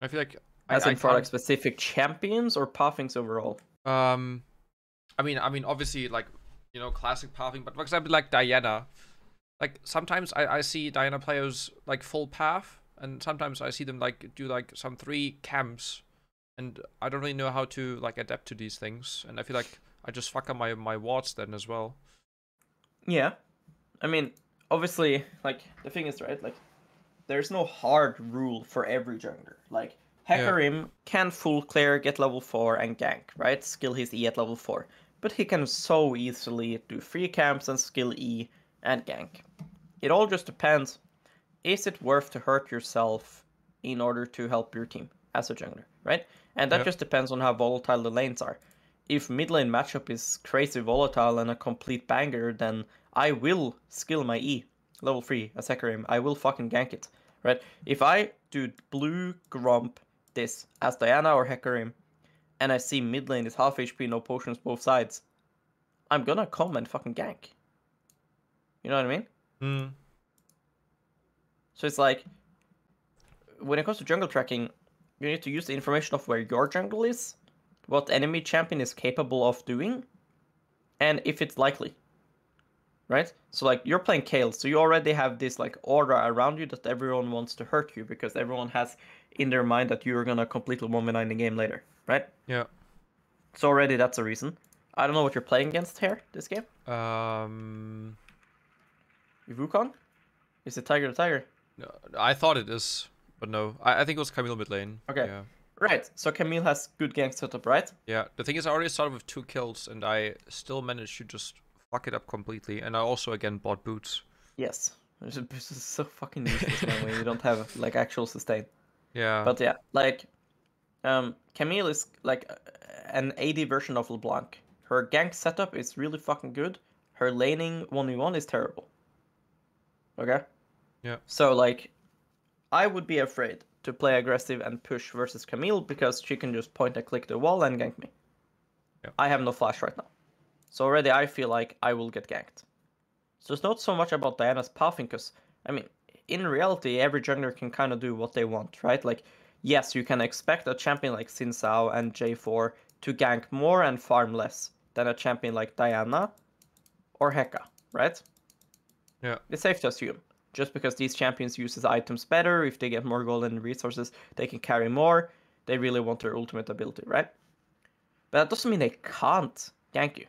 A: I feel like I-
B: As
A: I
B: in for like specific champions or pathings overall.
A: Um, I mean, I mean, obviously, like you know, classic pathing. But for example, like Diana, like sometimes I I see Diana players like full path, and sometimes I see them like do like some three camps, and I don't really know how to like adapt to these things. And I feel like I just fuck up my my wards then as well.
B: Yeah. I mean, obviously, like the thing is, right? Like, there's no hard rule for every jungler. Like, Hecarim can full clear, get level four, and gank, right? Skill his E at level four, but he can so easily do free camps and skill E and gank. It all just depends. Is it worth to hurt yourself in order to help your team as a jungler, right? And that
A: Yeah.
B: just depends on how volatile the lanes are. If mid lane matchup is crazy volatile and a complete banger, then I will skill my E level three as Hecarim. I will fucking gank it, right? If I do blue Gromp this as Diana or Hecarim, and I see mid lane is half HP, no potions both sides, I'm gonna come and fucking gank. You know what I mean?
A: Hmm.
B: So it's like when it comes to jungle tracking, you need to use the information of where your jungle is, what enemy champion is capable of doing, and if it's likely. Right? So like you're playing Kayle, so you already have this like aura around you that everyone wants to hurt you because everyone has in their mind that you're gonna completely 1v9 the game later, right?
A: Yeah.
B: So already that's a reason. I don't know what you're playing against here this game.
A: Um.
B: Wukong? Is it Tiger the Tiger?
A: No, I thought it is, but no. I, I think it was Camille mid lane.
B: Okay.
A: Yeah.
B: Right. So Camille has good gank setup, right?
A: Yeah. The thing is, I already started with two kills, and I still managed to just fuck it up completely. And I also again bought boots.
B: Yes. This <laughs> is so fucking useless man, when you don't have <laughs> like actual sustain.
A: Yeah.
B: But yeah, like um Camille is like an AD version of LeBlanc. Her gank setup is really fucking good. Her laning 1v1 is terrible. Okay?
A: Yeah.
B: So like I would be afraid to play aggressive and push versus Camille because she can just point and click the wall and gank me.
A: Yeah.
B: I have no flash right now. So already I feel like I will get ganked. So it's not so much about Diana's pathing because I mean in reality every jungler can kind of do what they want, right? Like yes, you can expect a champion like Xin Zhao and J4 to gank more and farm less than a champion like Diana or Heka, right?
A: Yeah.
B: It's safe to assume. Just because these champions uses items better, if they get more golden resources, they can carry more. They really want their ultimate ability, right? But that doesn't mean they can't gank you.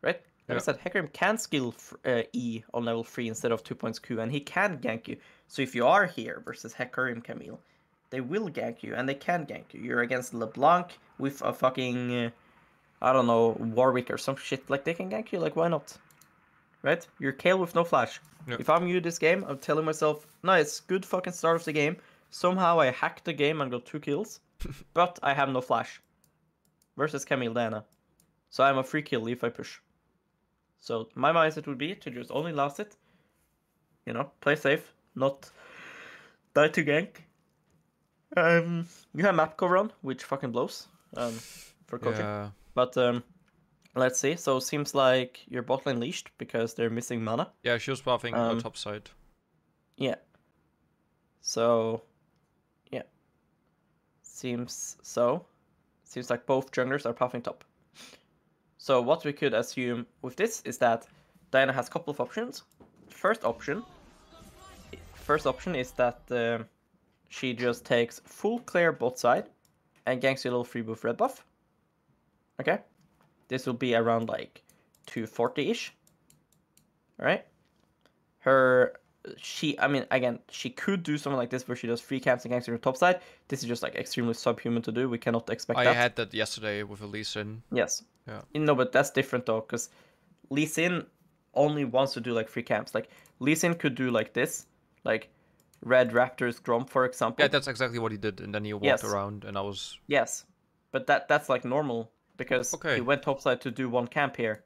B: Right? Like
A: Yeah.
B: I said, Hecarim can skill uh, E on level 3 instead of 2 points Q, and he can gank you. So if you are here versus Hecarim Camille, they will gank you, and they can gank you. You're against LeBlanc with a fucking, uh, I don't know, Warwick or some shit. Like, they can gank you, like, why not? Right? You're Kayle with no flash.
A: Yeah.
B: If I'm you this game, I'm telling myself, nice, good fucking start of the game. Somehow I hacked the game and got two kills, <laughs> but I have no flash. Versus Camille Diana. So I'm a free kill if I push. So my mindset would be to just only last it. You know, play safe, not die to gank. Um, you have map cover on, which fucking blows. Um, for coaching.
A: yeah.
B: But um, let's see. So it seems like your bot lane leashed because they're missing mana.
A: Yeah, she was buffing
B: Um,
A: top side.
B: Yeah. So, yeah. Seems so. Seems like both junglers are puffing top. So what we could assume with this is that Diana has a couple of options. First option. First option is that um she just takes full clear bot side and ganks you a little free buff red buff. Okay. This will be around like 240-ish. Alright. Her she I mean again she could do something like this where she does free camps and ganks on her top side. This is just like extremely subhuman to do. We cannot expect
A: I
B: that.
A: had that yesterday with a Lee Sin.
B: Yes.
A: Yeah.
B: No, but that's different though, because Lee Sin only wants to do like free camps. Like Lee Sin could do like this, like Red Raptors Gromp, for example.
A: Yeah, that's exactly what he did, and then he walked
B: Yes.
A: around, and I was
B: Yes, but that that's like normal because
A: Okay.
B: he went topside to do one camp here.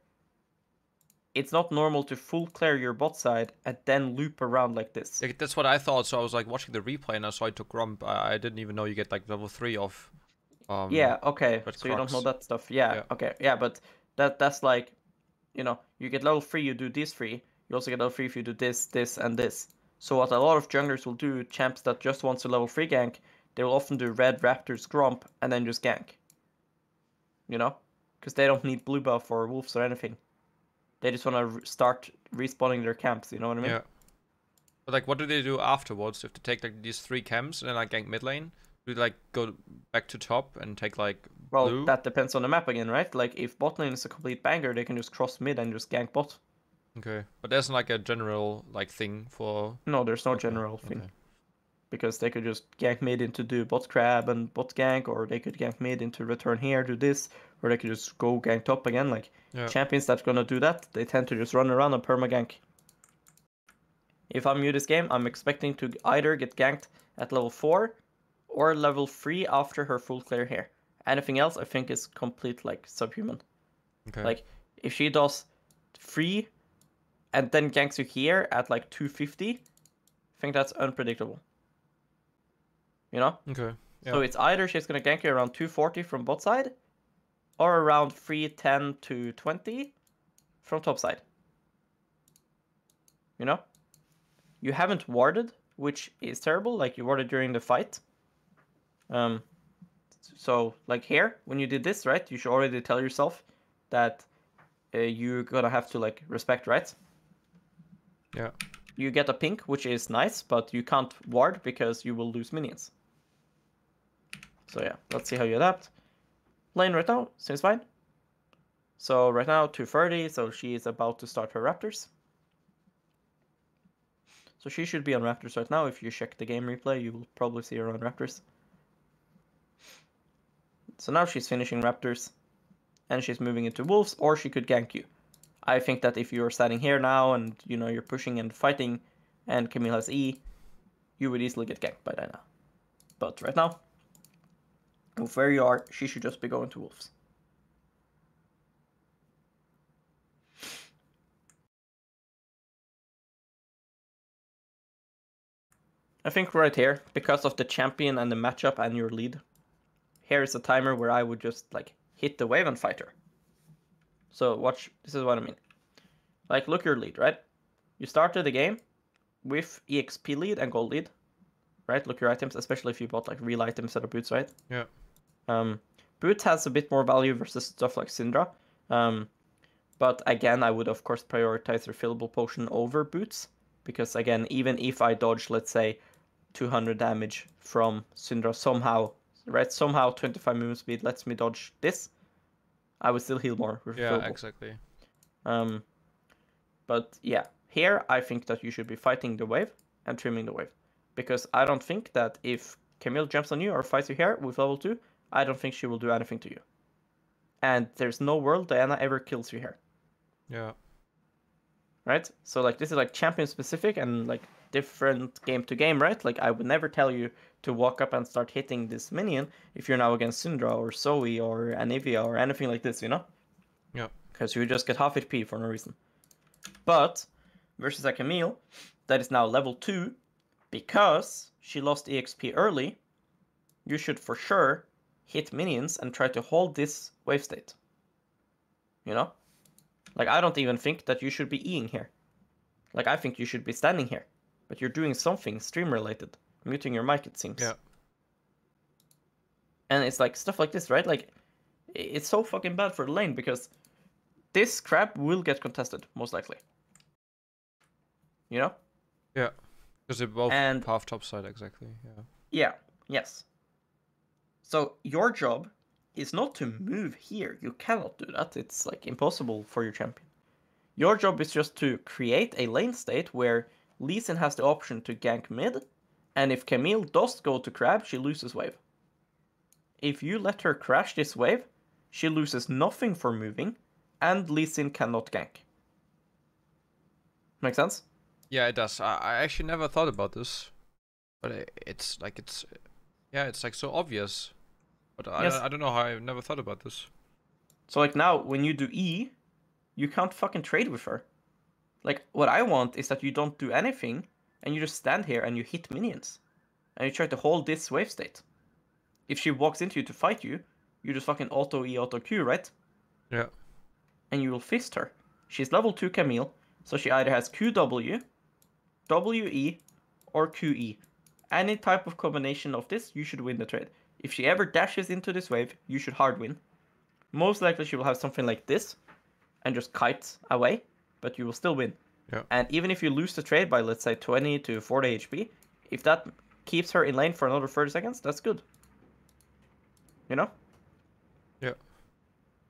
B: It's not normal to full clear your bot side and then loop around like this.
A: that's what I thought. So I was like watching the replay, and I saw I took Gromp. I, I didn't even know you get like level three off. Um,
B: yeah, okay. So you don't know that stuff. Yeah,
A: Yeah.
B: okay. Yeah, but that that's like, you know, you get level three, you do this three. You also get level three if you do this, this, and this. So what a lot of junglers will do, champs that just wants to level three gank, they will often do red raptors Gromp and then just gank. You know, because they don't need blue buff or wolves or anything. They just want to re- start respawning their camps. You know what I mean?
A: Yeah. But like, what do they do afterwards? If they take like these three camps and then like gank mid lane, do they like go back to top and take like
B: Well,
A: blue?
B: that depends on the map again, right? Like if bot lane is a complete banger, they can just cross mid and just gank bot.
A: Okay, but there's like a general like thing for.
B: No, there's no
A: Okay,
B: general thing.
A: okay.
B: Because they could just gank mid into do bot crab and bot gank, or they could gank mid into return here, do this, or they could just go gank top again. Like
A: Yeah.
B: champions that's gonna do that, they tend to just run around and perma gank. If I'm new this game, I'm expecting to either get ganked at level four or level three after her full clear here. Anything else, I think, is complete like subhuman.
A: Okay.
B: Like if she does three and then ganks you here at like 250, I think that's unpredictable. You know?
A: okay.
B: So it's either she's gonna gank you around 240 from bot side, or around 310 to 20 from top side. You know? You haven't warded, which is terrible, like you warded during the fight. Um, so like here, when you did this, right, you should already tell yourself that uh, you're gonna have to like respect, right?
A: Yeah.
B: You get a pink, which is nice, but you can't ward because you will lose minions. So yeah, let's see how you adapt. Lane right now seems fine. So right now 230, so she is about to start her Raptors. So she should be on Raptors right now. If you check the game replay, you will probably see her on Raptors. So now she's finishing Raptors, and she's moving into Wolves, or she could gank you. I think that if you're standing here now and you know you're pushing and fighting, and Camille has E, you would easily get ganked by Diana. But right now, with where you are, she should just be going to Wolves. I think right here, because of the champion and the matchup and your lead, here is a timer where I would just like hit the wave and fight her. So watch, this is what I mean. Like look your lead, right? You started the game with EXP lead and gold lead, right? Look your items, especially if you bought like real items instead of boots, right?
A: Yeah.
B: Um, boots has a bit more value versus stuff like Syndra. Um, but again, I would of course prioritize refillable potion over boots because again, even if I dodge, let's say, 200 damage from Syndra somehow, right? Somehow 25 movement speed lets me dodge this. I would still heal more. with
A: Yeah, exactly.
B: Um, but yeah, here I think that you should be fighting the wave and trimming the wave, because I don't think that if Camille jumps on you or fights you here with level two, I don't think she will do anything to you. And there's no world Diana ever kills you here,
A: Yeah.
B: right? So like this is like champion specific and like different game to game, right? Like I would never tell you to walk up and start hitting this minion if you're now against Syndra or Zoe or Anivia or anything like this, you know?
A: Yeah.
B: because you just get half HP for no reason. But versus a Camille that is now level 2 because she lost EXP early, you should for sure hit minions and try to hold this wave state. You know? Like I don't even think that you should be Eing here. Like I think you should be standing here. But you're doing something stream related. Muting your mic it seems.
A: Yeah.
B: And it's like stuff like this, right? Like it's so fucking bad for the lane because this crap will get contested, most likely. You know?
A: Yeah. Because they both
B: And-
A: half top side exactly. Yeah.
B: Yeah, yes. So your job is not to move here. You cannot do that. It's like impossible for your champion. Your job is just to create a lane state where Lee Sin has the option to gank mid, and if Camille does go to crab, she loses wave. If you let her crash this wave, she loses nothing for moving, and Lee Sin cannot gank. Make sense?
A: Yeah, it does. I, I actually never thought about this, but it's like it's, yeah, it's like so obvious. But I,
B: Yes.
A: I don't know how I never thought about this.
B: So like now when you do E, you can't fucking trade with her. Like what I want is that you don't do anything and you just stand here and you hit minions. And you try to hold this wave state. If she walks into you to fight you, you just fucking auto E auto Q, right?
A: Yeah.
B: And you will fist her. She's level 2 Camille, so she either has QW, WE, or QE. Any type of combination of this, you should win the trade. If she ever dashes into this wave, you should hard win. Most likely she will have something like this and just kite away, but you will still win.
A: Yeah.
B: And even if you lose the trade by let's say 20 to 40 HP, if that keeps her in lane for another 30 seconds, that's good. You know?
A: Yeah.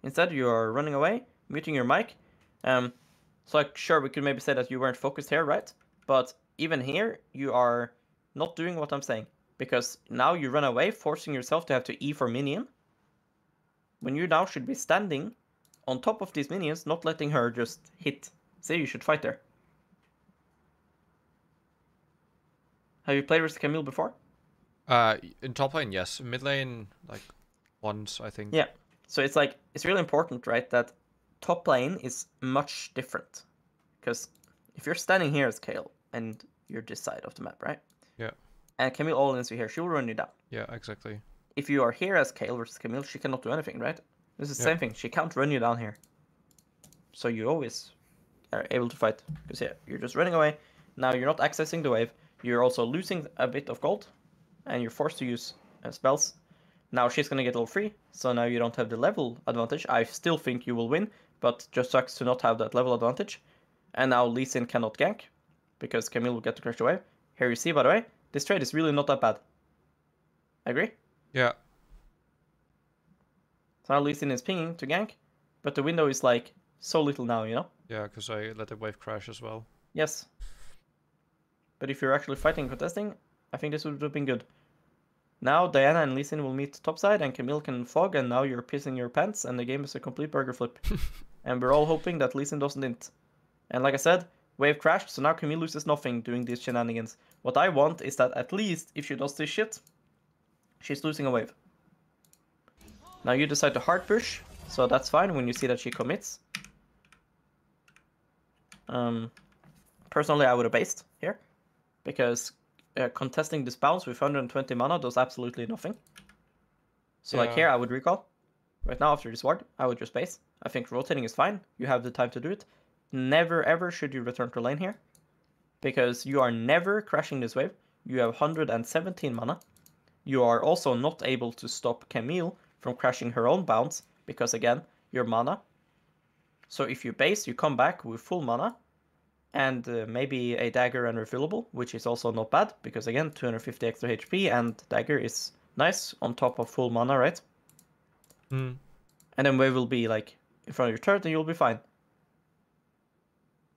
B: Instead, you are running away, muting your mic. Um, so like, sure, we could maybe say that you weren't focused here, right? But even here, you are not doing what I'm saying because now you run away, forcing yourself to have to E for minion. When you now should be standing on top of these minions, not letting her just hit. Say you should fight there. Have you played with Camille before?
A: Uh, in top lane, yes. Mid lane, like once, I think.
B: Yeah. So it's like it's really important, right? That top lane is much different, because if you're standing here as Kayle and you're this side of the map, right?
A: Yeah.
B: And Camille all in you here, she will run you down.
A: Yeah, exactly.
B: If you are here as Kayle versus Camille, she cannot do anything, right? This is the
A: Yeah.
B: same thing. She can't run you down here. So you always are able to fight because yeah, you're just running away. Now you're not accessing the wave. You're also losing a bit of gold, and you're forced to use uh, spells. Now she's gonna get level three, so now you don't have the level advantage. I still think you will win, but just sucks to not have that level advantage. And now Lee Sin cannot gank because Camille will get to crash the wave. Here you see, by the way, this trade is really not that bad. Agree?
A: Yeah.
B: So now Lee Sin is pinging to gank, but the window is like so little now, you know?
A: Yeah, because I let the wave crash as well.
B: Yes. But if you're actually fighting and contesting, I think this would have been good. Now Diana and Lee Sin will meet topside and Camille can fog and now you're pissing your pants and the game is a complete burger flip. <laughs> and we're all hoping that Lee Sin doesn't int. And like I said, wave crashed, so now Camille loses nothing doing these shenanigans. What I want is that at least if she does this shit, she's losing a wave. Now you decide to hard push, so that's fine when you see that she commits. Um, personally, I would have based here because uh, contesting this bounce with 120 mana does absolutely nothing. So like here, I would recall. Right now, after this ward, I would just base. I think rotating is fine. You have the time to do it. Never ever should you return to lane here, because you are never crashing this wave. You have 117 mana. You are also not able to stop Camille from crashing her own bounce, because again, your mana. So if you base, you come back with full mana, and uh, maybe a dagger and refillable, which is also not bad because again 250 extra HP and dagger is nice on top of full mana, right?
A: Hmm.
B: And then wave will be like in front of your turret and you'll be fine.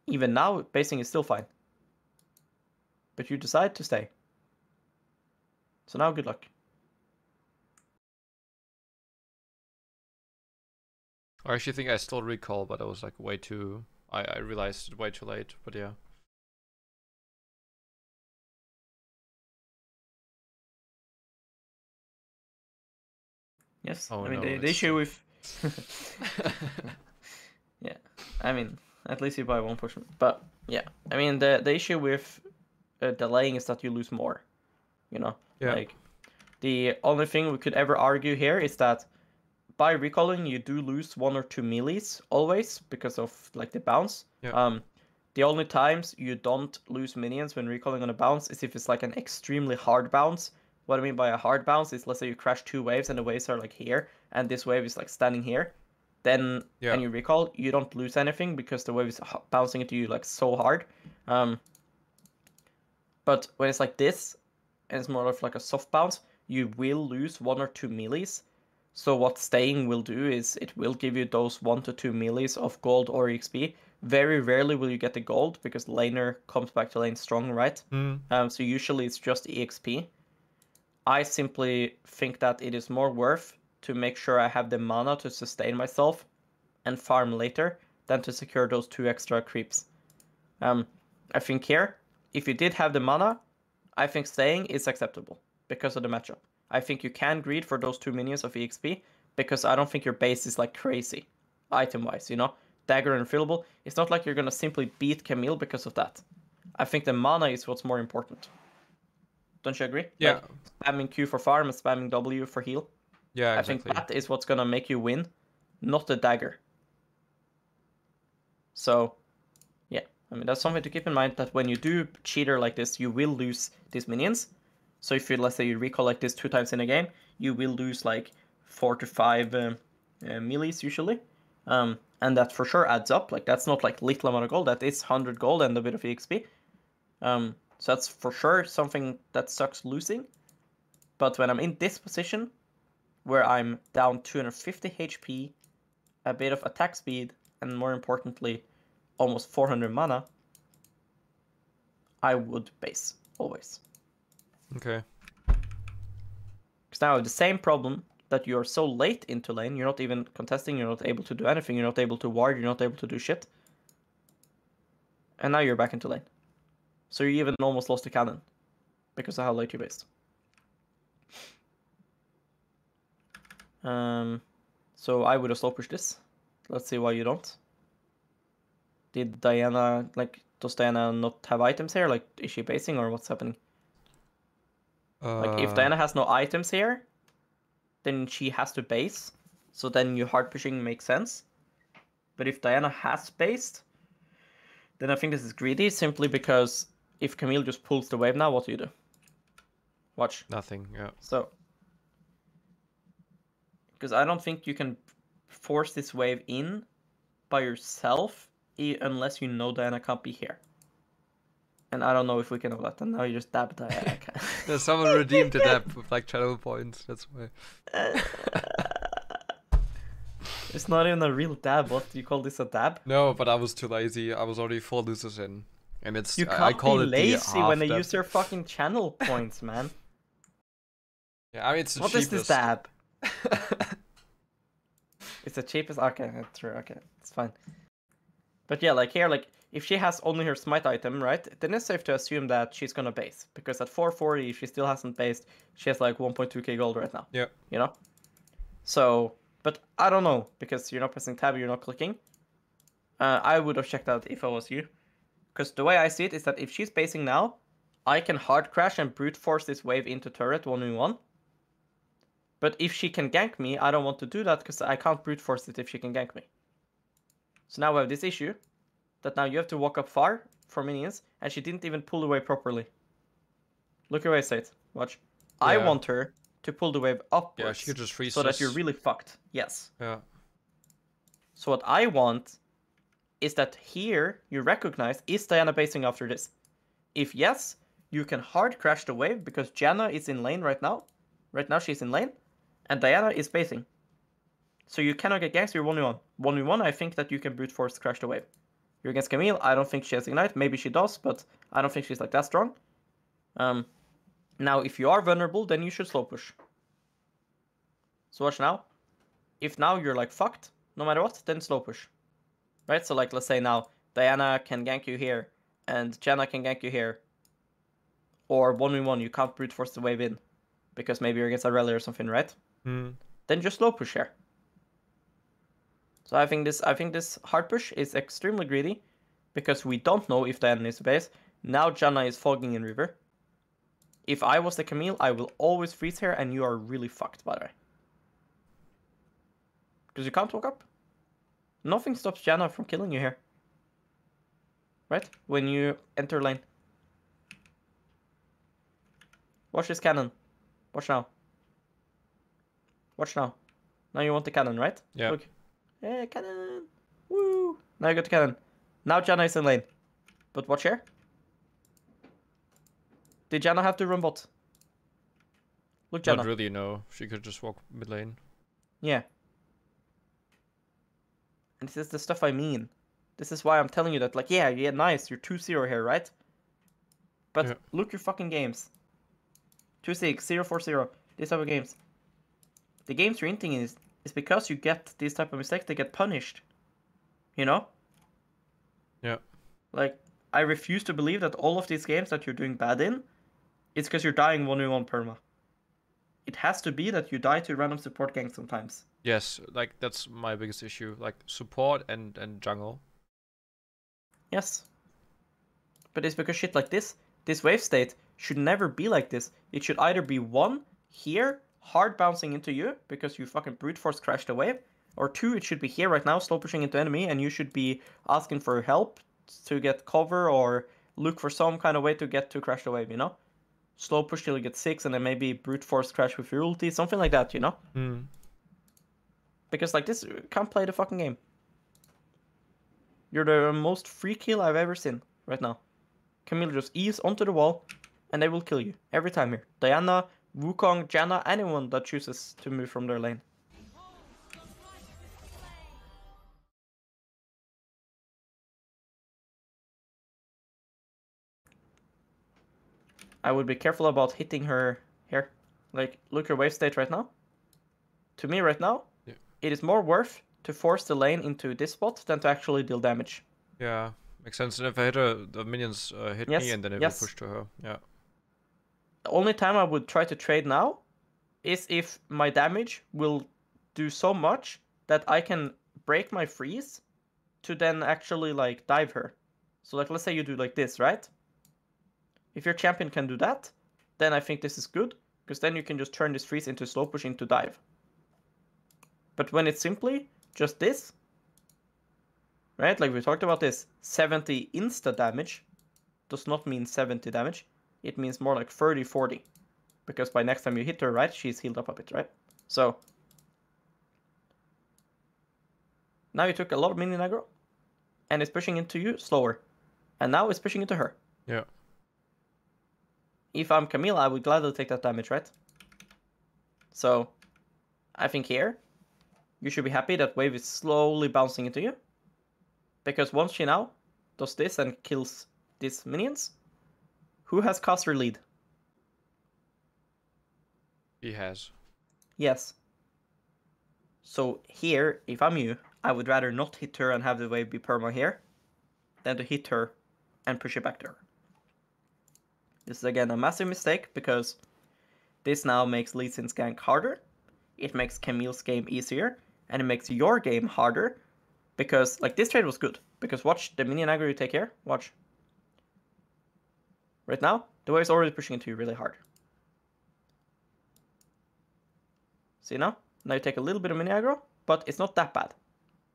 B: Even now, basing is still fine. But you decide to stay. So now good luck.
A: I actually think I still recall, but I was like way too. I, I realized it way too late, but yeah.
B: Yes.
A: Oh,
B: I mean
A: no,
B: the, the issue with <laughs> <laughs> Yeah, I mean, at least you buy one push. But yeah, I mean, the the issue with uh, delaying is that you lose more. You know,
A: Yeah.
B: like the only thing we could ever argue here is that by recalling you do lose one or two melees always because of like the bounce.
A: Yeah.
B: Um, the only times you don't lose minions when recalling on a bounce is if it's like an extremely hard bounce. What I mean by a hard bounce is let's say you crash two waves and the waves are like here and this wave is like standing here then
A: Yeah.
B: and you recall you don't lose anything because the wave is bouncing into you like so hard um but when it's like this and it's more of like a soft bounce you will lose one or two melees so what staying will do is it will give you those one to two melees of gold or exp very rarely will you get the gold because laner comes back to lane strong right
A: Hmm.
B: um, so usually it's just EXP. I simply think that it is more worth to make sure I have the mana to sustain myself and farm later than to secure those two extra creeps. Um, I think here, if you did have the mana, I think staying is acceptable because of the matchup. I think you can greed for those two minions of EXP because I don't think your base is like crazy item wise, you know? Dagger and fillable. It's not like you're gonna simply beat Camille because of that. I think the mana is what's more important. Don't you agree?
A: Yeah.
B: Like, spamming Q for farm and spamming W for heal.
A: Yeah,
B: I think that is what's gonna make you win, not the dagger. So, yeah, I mean that's something to keep in mind that when you do cheater like this, you will lose these minions. So if you let's say you recollect this two times in a game, you will lose like four to five um, uh, melees usually, um, and that for sure adds up. Like that's not like little amount of gold. That is hundred gold and a bit of exp. Um, so that's for sure something that sucks losing. But when I'm in this position, where I'm down 250 HP, a bit of attack speed, and more importantly, almost 400 mana, I would base always.
A: Okay.
B: Because now the same problem that you're so late into lane, you're not even contesting, you're not able to do anything, you're not able to ward, you're not able to do shit. And now you're back into lane. So you even almost lost the cannon because of how late you based. Um, so I would have slow pushed this. Let's see why you don't. Did Diana like? Does Diana not have items here? Like, is she basing or what's happening? Like, if
A: Uh,
B: Diana has no items here, then she has to base. So then your hard pushing makes sense. But if Diana has based, then I think this is greedy simply because if Camille just pulls the wave now, what do you do? Watch.
A: Nothing. Yeah.
B: So Because I don't think you can force this wave in by yourself unless you know Diana can't be here. And I don't know if we can know that. And now you just dab Diana. <laughs>
A: Someone redeemed the <laughs> dab with like channel points. That's why. <laughs>
B: it's not even a real dab. What do you call this a dab?
A: No, but I was too lazy. I was already four losers in, and it's
B: You
A: I-
B: can't
A: I call
B: be
A: it
B: lazy when they
A: dab.
B: use their fucking channel points, man.
A: Yeah, I mean it's the
B: What is this
A: cheapest.
B: dab? <laughs> It's the cheapest. Okay, that's true. Okay, it's fine. But yeah, like here, like if she has only her smite item, right? Then it's safe to assume that she's gonna base because at 440, if she still hasn't based, she has like 1.2k gold right now.
A: Yeah.
B: You know. So, but I don't know because you're not pressing tab, you're not clicking. Uh, I would have checked out if I was you, because the way I see it is that if she's basing now, I can hard crash and brute force this wave into turret one v one. But if she can gank me, I don't want to do that because I can't brute force it if she can gank me. So now we have this issue that now you have to walk up far for minions, and she didn't even pull the wave properly. Look wave state. Watch. I want her to pull the wave upwards.
A: Yeah, she could just freeze
B: so that you're really fucked. Yes.
A: Yeah.
B: So what I want is that here you recognize is Diana basing after this? If yes, you can hard crash the wave because Janna is in lane right now. Right now she's in lane, and Diana is basing. So you cannot get. One v one. I think that you can brute force crash the wave. You're against Camille. I don't think she has ignite. Maybe she does, but I don't think she's like that strong. Um, now if you are vulnerable, then you should slow push. So watch now. If now you're like fucked, no matter what, then slow push. Right? So like let's say now Diana can gank you here and Janna can gank you here. Or 1v1 you can't brute force the wave in. Because maybe you're against a rally or something, right?
A: Hmm.
B: Then just slow push here. So I think this I think this hard push is extremely greedy because we don't know if Diana is base. Now Janna is fogging in river. If I was the Camille, I will always freeze here and you are really fucked by the way. Because you can't walk up. Nothing stops Janna from killing you here. Right? When you enter lane. Watch this cannon. Watch now. Watch now. Now you want the cannon, right?
A: Yeah.
B: Look. Hey, cannon! Woo! Now you got the cannon. Now Janna is in lane. But watch here. Did Janna have to run bot? Look, Janna.
A: Not really. No, she could just walk mid lane.
B: Yeah. And this is the stuff I mean. This is why I'm telling you that, like, yeah, yeah, nice, you're 2 0 here, right? But
A: Yeah.
B: look your fucking games 2 6, 0 4 0, these type of games. The games you're inting is, is because you get these type of mistakes, they get punished. You know?
A: Yeah.
B: Like, I refuse to believe that all of these games that you're doing bad in, it's because you're dying 1v1 perma. It has to be that you die to random support gank sometimes.
A: Yes, like that's my biggest issue. Like support and and jungle.
B: Yes. But it's because shit like this, this wave state should never be like this. It should either be one here, hard bouncing into you because you fucking brute force crashed the wave, or two, it should be here right now, slow pushing into enemy, and you should be asking for help to get cover or look for some kind of way to get to crash the wave, you know? Slow push till you get six, and then maybe brute force crash with your ulti, something like that, you know?
A: Hmm.
B: Because like this, can't play the fucking game. You're the most free kill I've ever seen right now. Camille just ease onto the wall, and they will kill you every time here. Diana, Wukong, Janna, anyone that chooses to move from their lane. I would be careful about hitting her here. Like, look your wave state right now. To me, right now,
A: Yeah.
B: it is more worth to force the lane into this spot than to actually deal damage.
A: Yeah, makes sense. And if I hit her, the minions uh, hit
B: Yes,
A: me, and then it
B: yes.
A: will push to her. Yeah.
B: The only time I would try to trade now is if my damage will do so much that I can break my freeze to then actually like dive her. So like let's say you do like this, right? If your champion can do that, then I think this is good because then you can just turn this freeze into slow push into dive. But when it's simply just this, right? Like we talked about this, 70 insta damage does not mean 70 damage. It means more like 30, 40. Because by next time you hit her, right, she's healed up a bit, right? So Now you took a lot of minion aggro, and it's pushing into you slower, and now it's pushing into her.
A: Yeah.
B: If I'm Camille, I would gladly take that damage, right? So, I think here, you should be happy that wave is slowly bouncing into you. Because once she now does this and kills these minions, who has caster lead?
A: He has.
B: Yes. So here, if I'm you, I would rather not hit her and have the wave be perma here, than to hit her and push it back to her. This is again a massive mistake because this now makes Lee Sin's gank harder, it makes Camille's game easier, and it makes your game harder because like this trade was good because watch the minion aggro you take here. Watch. Right now, the wave is already pushing into you really hard. See now? Now you take a little bit of mini aggro, but it's not that bad.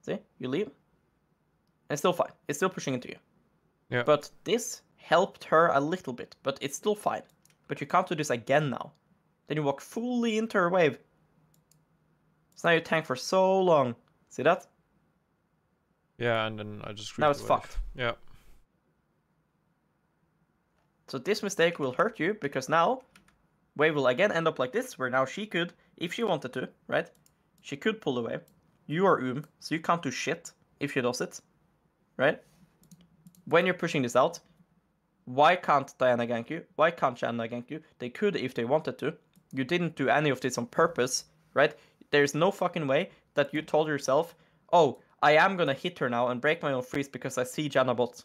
B: See? You leave. And it's still fine. It's still pushing into you.
A: Yeah.
B: But this helped her a little bit, but it's still fine. But you can't do this again now. Then you walk fully into her wave. So now you tank for so long. See that?
A: Yeah, and then I just
B: Now it's
A: wave.
B: fucked.
A: Yeah.
B: So this mistake will hurt you because now wave will again end up like this, where now she could, if she wanted to, right? She could pull away. You are Oom, so you can't do shit if she does it, right? When you're pushing this out, why can't Diana gank you? Why can't Janna gank you? They could if they wanted to. You didn't do any of this on purpose, right? There's no fucking way that you told yourself, oh, I am gonna hit her now and break my own freeze because I see Janna bot.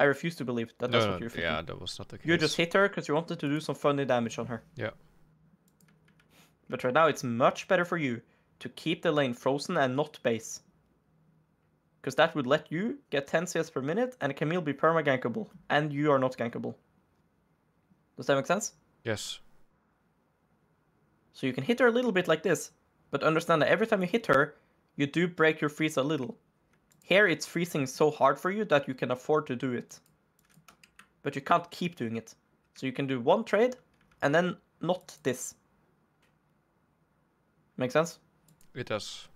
B: I refuse to believe that that's
A: no,
B: what you're thinking.
A: yeah, that was not the case.
B: You just hit her because you wanted to do some funny damage on her.
A: Yeah.
B: But right now it's much better for you to keep the lane frozen and not base. Because that would let you get 10 CS per minute and Camille be perma gankable. And you are not gankable. Does that make sense?
A: Yes.
B: So you can hit her a little bit like this, but understand that every time you hit her, you do break your freeze a little. Here it's freezing so hard for you that you can afford to do it. But you can't keep doing it. So you can do one trade and then not this. Make sense?
A: It does.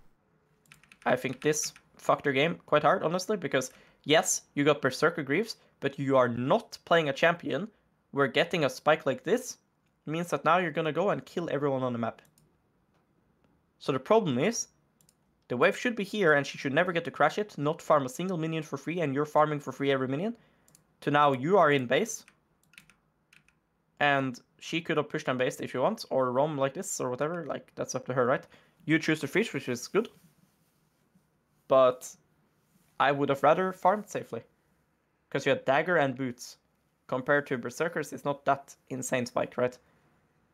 B: I think this fucked your game quite hard, honestly, because yes, you got Berserker Greaves, but you are not playing a champion where getting a spike like this means that now you're gonna go and kill everyone on the map. So the problem is, the wave should be here and she should never get to crash it, not farm a single minion for free, and you're farming for free every minion. To now you are in base. And she could have pushed on base if you want, or roam like this, or whatever, like that's up to her, right? You choose to freeze, which is good but I would have rather farmed safely. Because you had dagger and boots. Compared to berserkers, it's not that insane spike, right?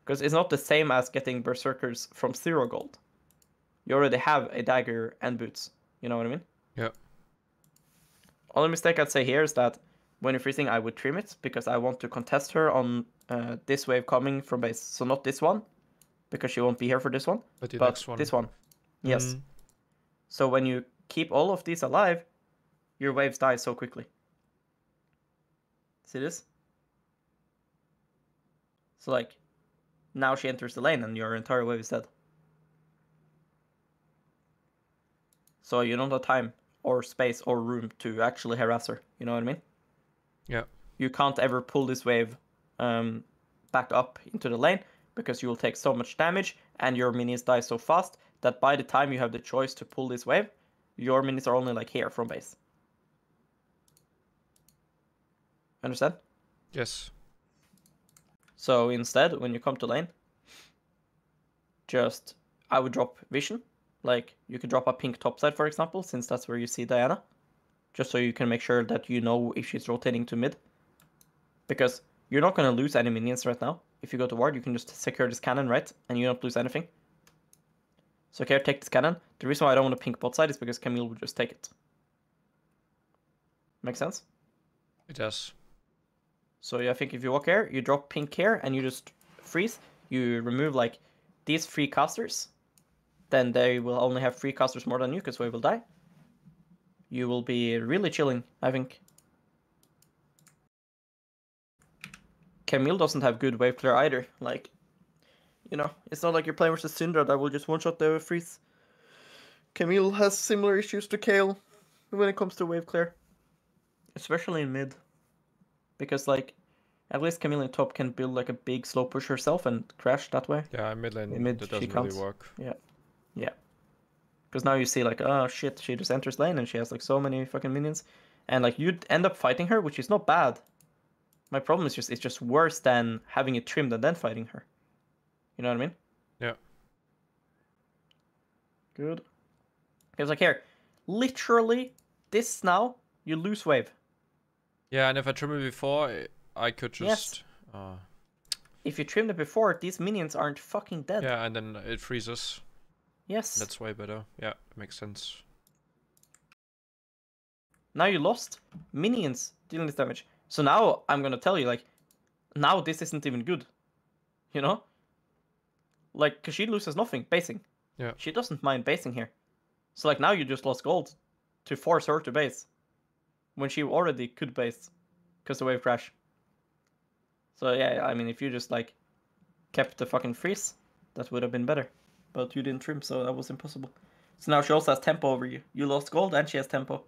B: Because it's not the same as getting berserkers from zero gold. You already have a dagger and boots. You know what I mean?
A: Yeah.
B: Only mistake I'd say here is that when you're freezing, I would trim it because I want to contest her on uh, this wave coming from base. So not this one, because she won't be here for this one,
A: But the
B: but
A: next one.
B: this one. Yes.
A: Mm,
B: So when you keep all of these alive, your waves die so quickly. See this? So like, now she enters the lane and your entire wave is dead. So you don't have time or space or room to actually harass her. You know what I mean?
A: Yeah.
B: You can't ever pull this wave um, back up into the lane because you will take so much damage and your minis die so fast that by the time you have the choice to pull this wave, your minis are only like here from base. Understand?
A: Yes.
B: So instead, when you come to lane, just I would drop vision. Like you could drop a pink topside, for example, since that's where you see Diana. Just so you can make sure that you know if she's rotating to mid. Because you're not gonna lose any minions right now. If you go to ward, you can just secure this cannon, right? And you don't lose anything. So here, take this cannon. The reason why I don't want a pink bot side is because Camille would just take it. Make sense?
A: It does.
B: So I think if you walk here, you drop pink here, and you just freeze. You remove like these three casters. Then they will only have three casters more than you, because we will die. You will be really chilling, I think. Camille doesn't have good wave clear either. Like, you know, it's not like you're playing versus Syndra that will just one shot the freeze. Camille has similar issues to Kayle when it comes to wave clear, especially in mid, because like at least Camille in top can build like a big slow push herself and crash that way.
A: Yeah, in mid lane
B: In mid,
A: that doesn't really work.
B: Because now you see like, oh shit, she just enters lane and she has like so many fucking minions, and like you'd end up fighting her, which is not bad. My problem is just it's just worse than having it trimmed and then fighting her. You know what I mean?
A: Yeah.
B: Good. It was like here, literally this now you lose wave.
A: Yeah, and if I trim it before, I- could
B: Yes.
A: just. Uh,
B: If you trimmed it before, these minions aren't fucking dead.
A: yeah, and then it freezes.
B: Yes.
A: That's way better. Yeah, makes sense.
B: Now you lost minions dealing this damage. So now I'm gonna tell you, like, now this isn't even good. You know? Like, cause she loses nothing basing.
A: Yeah.
B: She doesn't mind basing here. So like now you just lost gold to force her to base. When she already could base. Cause the wave crash. So yeah, I mean if you just like kept the fucking freeze, that would have been better. But you didn't trim, so that was impossible. So now she also has tempo over you. You lost gold and she has tempo.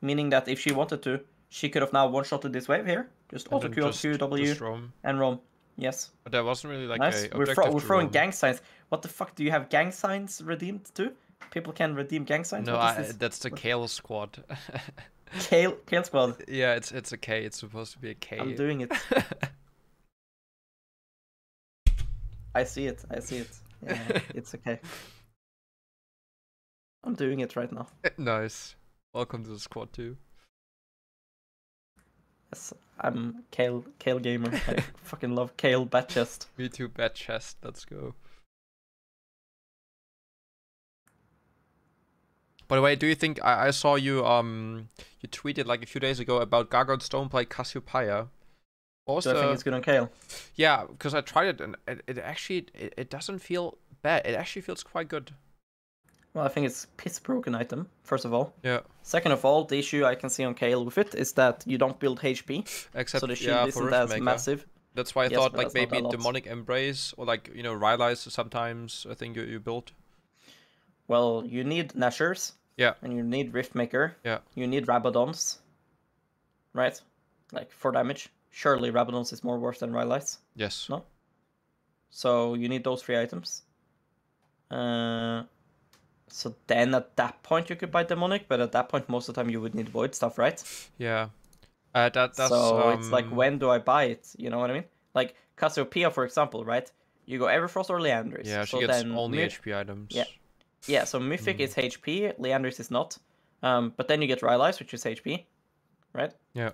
B: Meaning that if she wanted to, she could have now one-shotted this wave here. Just auto
A: then
B: Q,
A: just-
B: Q, W,
A: just roam.
B: and roam. Yes.
A: But there wasn't really like
B: nice.
A: a
B: We're, throw- we're throwing
A: roam.
B: gang signs. What the fuck? Do you have gang signs redeemed too? People can redeem gang signs?
A: No, I, that's the
B: What-
A: Kayle squad. <laughs>
B: Kayle, Kayle Squad. <laughs>
A: yeah, it's it's a K. It's supposed to be a K.
B: I'm doing it. <laughs> I see it. I see it. Yeah, <laughs> it's okay. I'm doing it right now. <laughs>
A: nice. Welcome to the squad too.
B: Yes, I'm Kayle Kayle gamer. I <laughs> fucking love Kayle bat chest.
A: Me too. Bad chest. Let's go. By the way, do you think I, I saw you um you tweeted like a few days ago about Gargoyle Stoneplate Cassiopeia? Was
B: Do I think it's good on Kayle?
A: yeah? Because I tried it and it, it actually it, it doesn't feel bad. It actually feels quite good.
B: Well, I think it's piss broken item. First of all.
A: Yeah.
B: Second of all, the issue I can see on Kayle with it is that you don't build HP,
A: Except
B: so the shield
A: yeah, for
B: isn't as massive.
A: That's why I
B: Yes,
A: thought like maybe demonic embrace or like you know Rylai's sometimes I think you, you build.
B: Well, you need Nashor's.
A: Yeah.
B: And you need Riftmaker.
A: Yeah.
B: You need Rabadon's. Right? Like for damage. Surely Rabadon's is more worth than Rylai's.
A: Yes.
B: No. So you need those three items. Uh, so then at that point you could buy demonic, but at that point most of the time you would need void stuff, right?
A: Yeah. Uh, that that's
B: so it's like
A: um,
B: when do I buy it? You know what I mean? Like Cassiopeia, for example, right? You go Everfrost or Liandry's.
A: Yeah, she
B: so
A: gets
B: then
A: only
B: Myth-
A: HP items.
B: Yeah. Yeah, so Mythic
A: Mm.
B: is HP, Liandry's is not. Um, but then you get Rylai's, which is HP, right?
A: Yeah.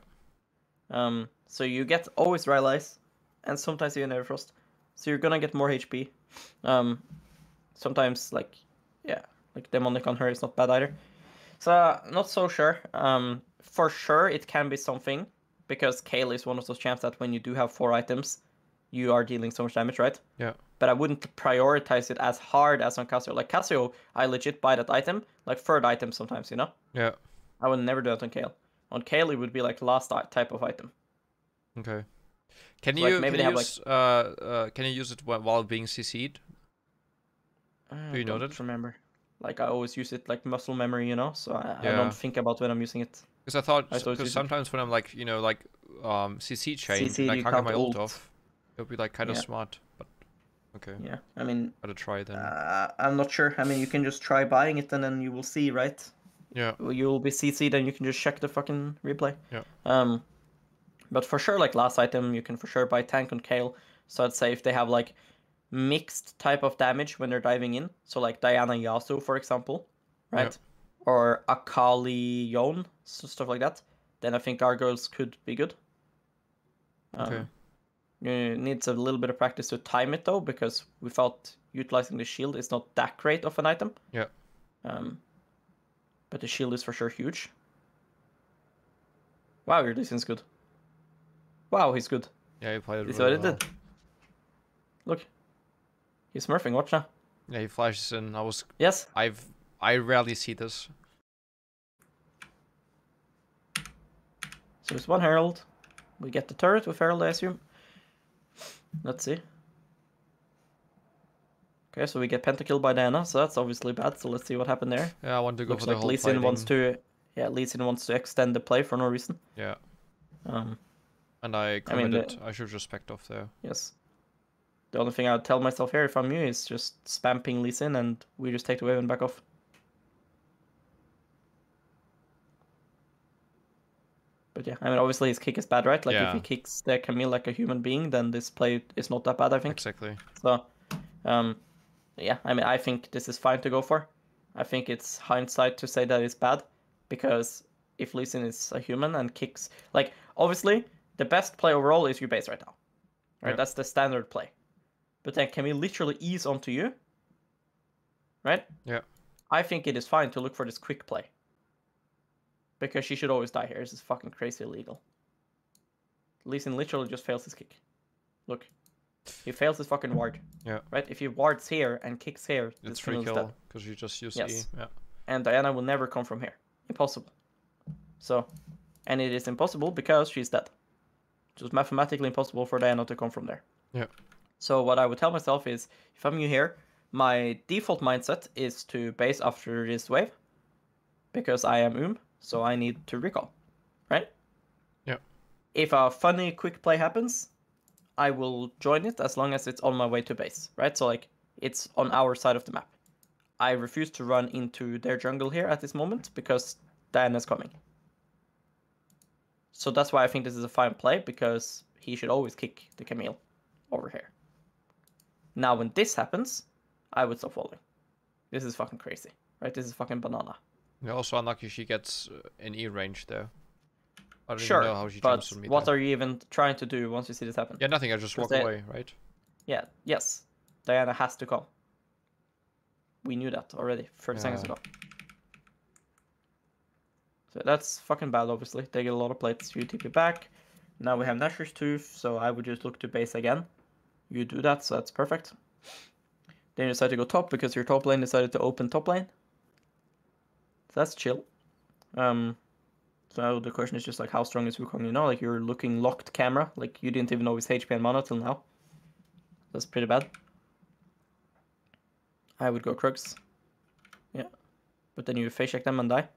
B: Um, so you get always Rylai's, and sometimes even Everfrost. So you're gonna get more HP. Um, sometimes like, yeah, like demonic on her is not bad either. So uh, not so sure. Um, for sure it can be something because Kayle is one of those champs that when you do have four items, you are dealing so much damage, right?
A: Yeah.
B: But I wouldn't prioritize it as hard as on Cassio. Like Cassio, I legit buy that item, like third item sometimes, you know?
A: Yeah.
B: I would never do that on Kayle. On Kayle, it would be like last type of item.
A: Okay. Can
B: So, like,
A: you
B: maybe
A: can
B: they
A: you
B: have, like-
A: use uh uh can you use it while being CC'd? Do you know that?
B: Remember, like I always use it like muscle memory, you know. So I, I don't think about when I'm using it.
A: Because I thought because sometimes when I'm like you know like um CC chain
B: CC, you
A: can't get my ult off, it would be like kind of
B: Yeah.
A: smart. But okay,
B: Yeah, I mean,
A: gotta try then.
B: uh, I'm not sure. I mean, you can just try buying it and then you will see, right?
A: yeah.
B: You'll be CC'd and you can just check the fucking replay.
A: Yeah.
B: Um, but for sure, like last item, you can for sure buy tank on Kayle. So I'd say if they have like mixed type of damage when they're diving in, so like Diana Yasuo, for example, right? Or Akali Yone, so stuff like that, then I think Gargoyles could be good. Um, You needs a little bit of practice to time it though, because without utilizing the shield, it's not that great of an item.
A: Yeah.
B: Um, but the shield is for sure huge. Wow, your Sin's good. Wow, he's good.
A: Yeah, he played it really
B: saw what it
A: well.
B: did? Look. He's smurfing, watch now.
A: Yeah, he flashes in. I was
B: Yes.
A: I've I rarely see this.
B: So it's one Herald. We get the turret with Herald, I assume. Let's see. Okay, so we get pentakill by Diana, so that's obviously bad. So let's see what happened there.
A: Yeah, I want to go
B: Looks
A: for the
B: like
A: whole
B: Lee Sin wants to, yeah, Lee Sin wants to extend the play for no reason.
A: Yeah,
B: Um,
A: and I
B: I mean,
A: I should just backed off there.
B: yes. The only thing I would tell myself here if I'm you is just spam ping Lee Sin and we just take the wave and back off. But yeah, I mean, obviously his kick is bad, right? Like if he kicks the Camille like a human being, then this play is not that bad, I think.
A: Exactly.
B: So, um, yeah, I mean, I think this is fine to go for. I think it's hindsight to say that it's bad because if Lee Sin is a human and kicks, like, obviously, the best play overall is your base right now. Right?
A: Yeah.
B: That's the standard play. But then can we literally ease onto you? Right?
A: Yeah.
B: I think it is fine to look for this quick play. Because she should always die here. This is fucking crazy illegal. Lee Sin literally just fails his kick. Look. He fails his fucking ward.
A: Yeah.
B: Right? If he wards here and kicks here,
A: It's
B: this
A: free
B: criminal is dead.
A: kill because you just use
B: Yes.
A: E. Yeah.
B: And Diana will never come from here. Impossible. So, and it is impossible because she's dead. It was mathematically impossible for Diana to come from there.
A: Yeah.
B: So what I would tell myself is, if I'm new here, my default mindset is to base after this wave, because I am Um, so I need to recall, right?
A: Yeah.
B: If a funny quick play happens, I will join it as long as it's on my way to base, right? So like it's on our side of the map. I refuse to run into their jungle here at this moment because Diana's coming. So that's why I think this is a fine play because he should always kick the Camille over here. Now when this happens, I would stop following. This is fucking crazy, right? This is fucking banana.
A: Yeah, also unlucky she gets uh, an E range there. I don't
B: Sure,
A: even know how she
B: but
A: jumps on me
B: what
A: there.
B: are you even trying to do once you see this happen?
A: Yeah, nothing. I just walk
B: they-
A: away, right?
B: Yeah, yes. Diana has to come. We knew that already 30 seconds ago. So that's fucking bad, obviously. They get a lot of plates. You TP back. Now we have Nashor's Tooth, so I would just look to base again. You do that, so that's perfect. Then you decide to go top because your top lane decided to open top lane. So that's chill. Um, so the question is just like, how strong is Wukong? You know, like you're looking locked camera. Like you didn't even know his HP and mana till now. That's pretty bad. I would go Krugs. Yeah. But then you face check them and die.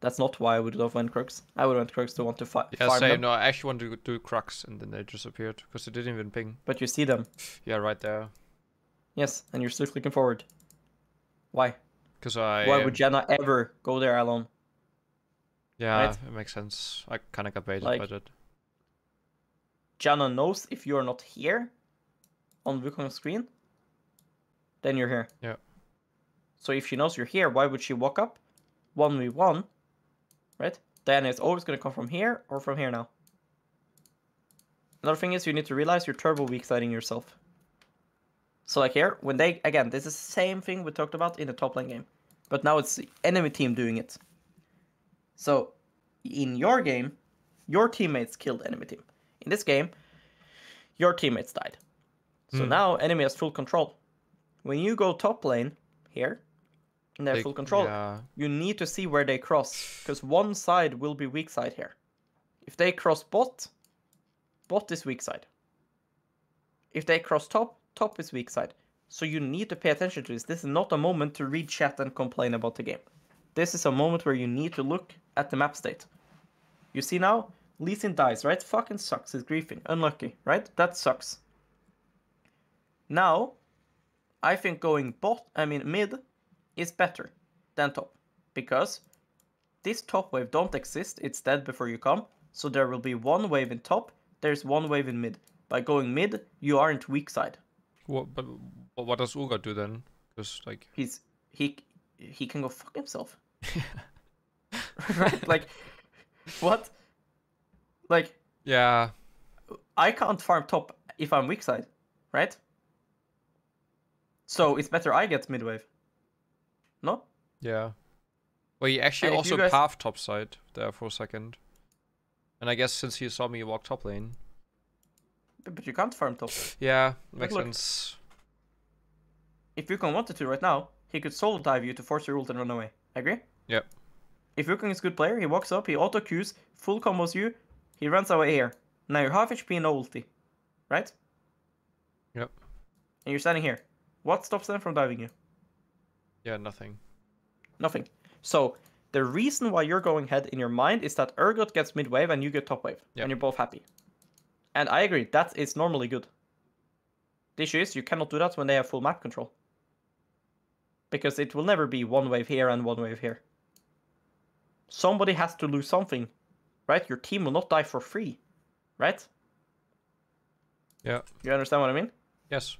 B: That's not why I would have went Krugs. I would went Krugs to want to fi-
A: Yeah,
B: farm
A: same.
B: them.
A: No, I actually wanted to do Krugs, and then they disappeared because they didn't even ping.
B: But you see them.
A: Yeah, right there.
B: Yes, and you're still clicking forward. Why?
A: Because I.
B: Why would Jenna ever go there alone?
A: yeah,
B: right?
A: it makes sense. I kind of got baited
B: Like-
A: by that.
B: Janna knows if you're not here on Wukong's screen, then you're here.
A: Yeah.
B: So if she knows you're here, why would she walk up? 1v1, right? Diana is always going to come from here or from here now. Another thing is you need to realize you're turbo weak siding yourself. So like here, when they, again, this is the same thing we talked about in the top lane game. But now it's the enemy team doing it. So in your game, your teammates killed enemy team. In this game, your teammates died. So
A: Hmm.
B: now enemy has full control. When you go top lane here, they have
A: They-
B: full control,
A: Yeah,
B: you need to see where they cross, because one side will be weak side here. If they cross bot, bot is weak side. If they cross top, top is weak side. So you need to pay attention to this. This is not a moment to read chat and complain about the game. This is a moment where you need to look at the map state. You see now, Lee Sin dies, right? Fucking sucks. He's griefing. Unlucky, right? That sucks. Now, I think going bot, I mean mid, is better than top because this top wave don't exist. It's dead before you come. So there will be one wave in top. There's one wave in mid. By going mid, you aren't weak side.
A: what, but but what does Uga do then? Because like,
B: He's he he can go fuck himself. <laughs> right? Like what? Like
A: yeah,
B: I can't farm top if I'm weak side, right? So it's better I get mid wave. No?
A: yeah. Well, he actually
B: And
A: also
B: guys-
A: path top side there for a second. And I guess since he saw me walk top lane,
B: But you can't farm top. <sighs>
A: yeah, makes
B: look.
A: sense.
B: If Wukong wanted to right now, he could solo dive you to force your ult and run away. Agree?
A: Yep.
B: If Wukong is a good player, he walks up, he auto queues, full combos you, he runs away here. Now you're half HP and no ulti. Right?
A: Yep.
B: And you're standing here. What stops them from diving you?
A: Yeah, nothing.
B: Nothing. So the reason why you're going head in your mind is that Urgot gets mid wave and you get top wave,
A: Yep.
B: and you're both happy. And I agree, that is normally good. The issue is you cannot do that when they have full map control. Because it will never be one wave here and one wave here. Somebody has to lose something, right? Your team will not die for free, right?
A: Yeah.
B: You understand what I mean?
A: Yes.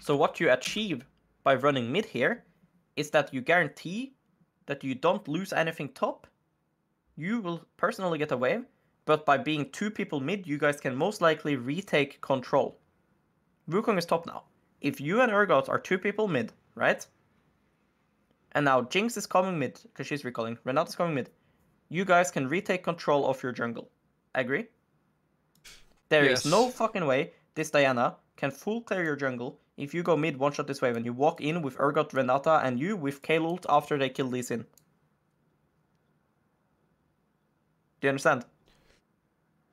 B: So what you achieve by running mid here is that you guarantee that you don't lose anything top. You will personally get a wave, but by being two people mid, you guys can most likely retake control. Wukong is top now. If you and Urgot are two people mid, right? And now Jinx is coming mid, because she's recalling. Renata's coming mid. You guys can retake control of your jungle. Agree? There is
A: Yes.
B: no fucking way this Diana can full clear your jungle if you go mid one shot this wave and you walk in with Urgot, Renata, and you with Kayle after they kill Lee Sin. Do you understand?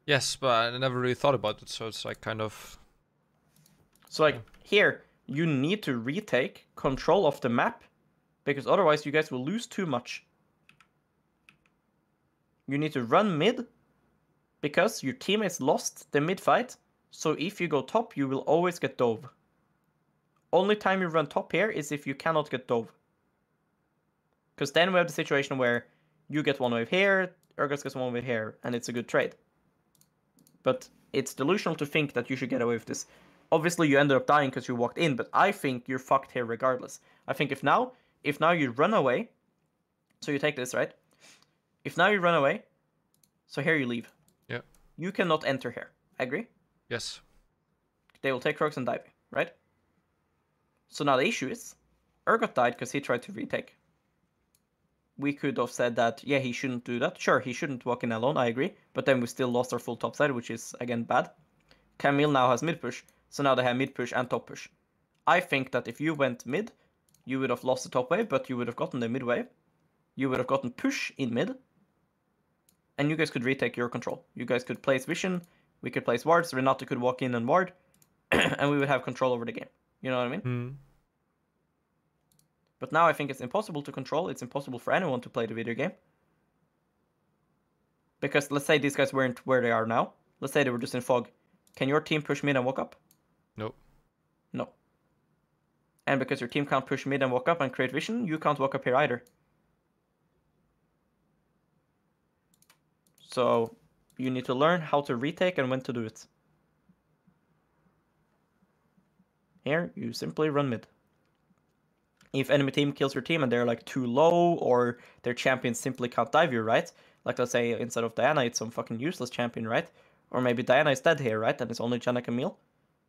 A: Yes, but I never really thought about it, so it's like kind of
B: So like here, you need to retake control of the map because otherwise you guys will lose too much. You need to run mid because your teammates lost the mid fight. So if you go top, you will always get dove. Only time you run top here is if you cannot get dove. Because then we have the situation where you get one wave here, Urgus gets one wave here, and it's a good trade. But it's delusional to think that you should get away with this obviously you ended up dying because you walked in, but I think you're fucked here regardless. I think if now, if now you run away, so you take this, right? If now you run away, so here you leave.
A: Yeah.
B: You cannot enter here. I agree?
A: yes.
B: They will take Krugs and dive, right? So now the issue is, Urgot died because he tried to retake. We could have said that, yeah, he shouldn't do that. Sure, he shouldn't walk in alone, I agree. But then we still lost our full top side, which is, again, bad. Camille now has mid push, so now they have mid push and top push. I think that if you went mid, you would have lost the top wave, but you would have gotten the mid wave. You would have gotten push in mid. And you guys could retake your control. You guys could place vision, we could place wards, Renata could walk in and ward, <clears throat> and we would have control over the game. You know what I mean?
A: Hmm.
B: But now I think it's impossible to control. It's impossible for anyone to play the video game. Because let's say these guys weren't where they are now. Let's say they were just in fog. Can your team push mid and walk up?
A: Nope.
B: No. And because your team can't push mid and walk up and create vision, you can't walk up here either. So you need to learn how to retake and when to do it. Here, you simply run mid. If enemy team kills your team and they're like too low or their champion simply can't dive you, right? Like let's say instead of Diana it's some fucking useless champion, right? Or maybe Diana is dead here, right? And it's only Janna Camille.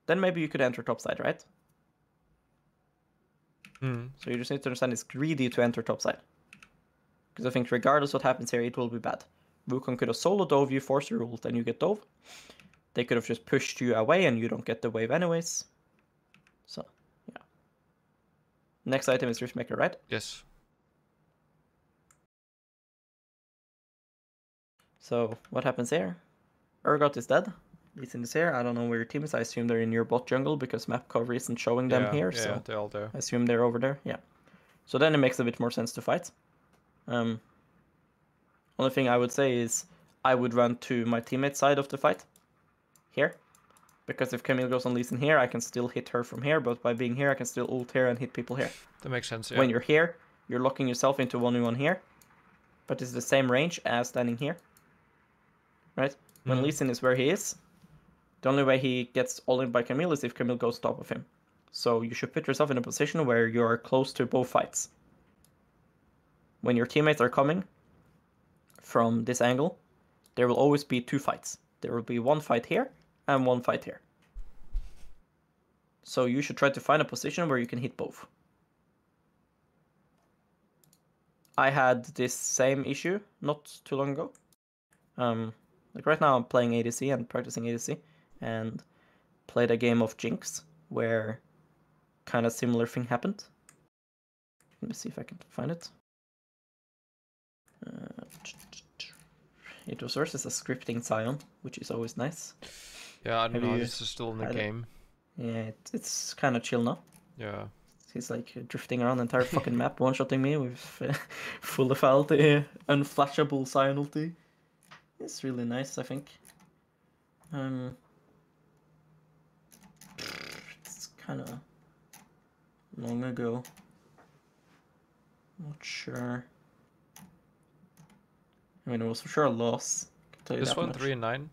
B: Then maybe you could enter topside, right?
A: Hmm.
B: So you just need to understand it's greedy to enter topside. Because I think regardless what happens here, it will be bad. Wukong could have solo dove you, force your ult, and you get dove. They could have just pushed you away and you don't get the wave anyways. So, yeah. Next item is Riftmaker, right?
A: Yes.
B: So, what happens here? Urgot is dead. He's in is here. I don't know where your team is. I assume they're in your bot jungle because map cover isn't showing them
A: yeah,
B: here.
A: Yeah,
B: so
A: they're all there.
B: I assume they're over there. Yeah. So then it makes a bit more sense to fight. Um, only thing I would say is I would run to my teammate side of the fight. Here. Because if Camille goes on Lee Sin here, I can still hit her from here, but by being here, I can still ult here and hit people here.
A: That makes sense. Yeah.
B: When you're here, you're locking yourself into 1v1 here, but it's the same range as standing here. Right? When
A: Mhm.
B: Lee Sin is where he is, the only way he gets all in by Camille is if Camille goes top of him. So you should put yourself in a position where you are close to both fights. When your teammates are coming from this angle, there will always be two fights. There will be one fight here and one fight here. So you should try to find a position where you can hit both. I had this same issue not too long ago. Um, like right now, I'm playing ADC and practicing ADC, and played a game of Jinx where kind of similar thing happened. Let me see if I can find it. Uh, <tsk> it was versus a scripting Sion, which is always nice.
A: Yeah, I don't
B: Have
A: know.
B: you
A: This is still in the game.
B: Yeah, it, it's kind of chill now.
A: Yeah.
B: He's like drifting around the entire fucking map, <laughs> one shotting me with <laughs> uh, full lethality, unflashable Sion ulti. It's really nice, I think. Um, it's kind of long ago. Not sure. I mean, it was for sure a loss. Can tell you
A: This
B: that
A: one
B: much.
A: three and nine.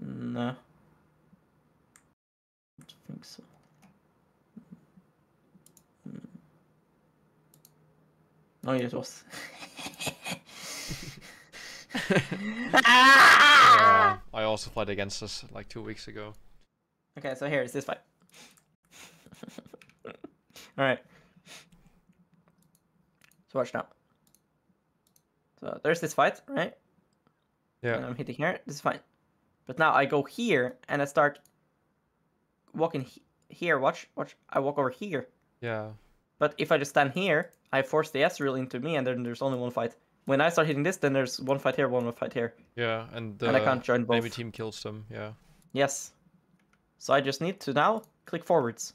B: No. Don't think so. Mm. Oh, yeah, it was.
A: Yeah, <laughs> I also played against us like two weeks ago.
B: Okay, so here is this fight. <laughs> Alright. So watch now. So there's this fight, right? Yeah. And
A: Yeah.
B: I'm hitting here. This is fine. But now I go here and I start walking he- here. Watch, watch. I walk over here.
A: Yeah.
B: But if I just stand here, I force the S Ezreal into me, and then there's only one fight. When I start hitting this, then there's one fight here, one fight here,
A: Yeah. And the
B: and I can't uh, join both.
A: enemy team kills them. Yeah.
B: Yes. So I just need to now click forwards.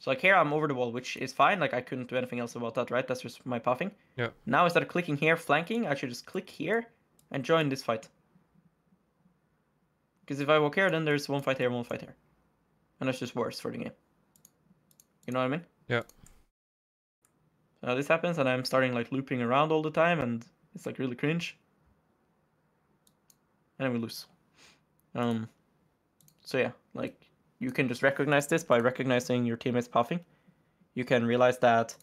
B: So like here, I'm over the wall, which is fine. Like I couldn't do anything else about that, right? That's just my puffing.
A: Yeah.
B: Now instead of clicking here, flanking, I should just click here and join this fight. Because if I walk here, then there's one fight here, one fight here, and it's just worse for the game. You know what I mean?
A: Yeah.
B: Now this happens, and I'm starting like looping around all the time, and it's like really cringe. And then we lose. Um. So yeah, like you can just recognize this by recognizing your teammates puffing. You can realize that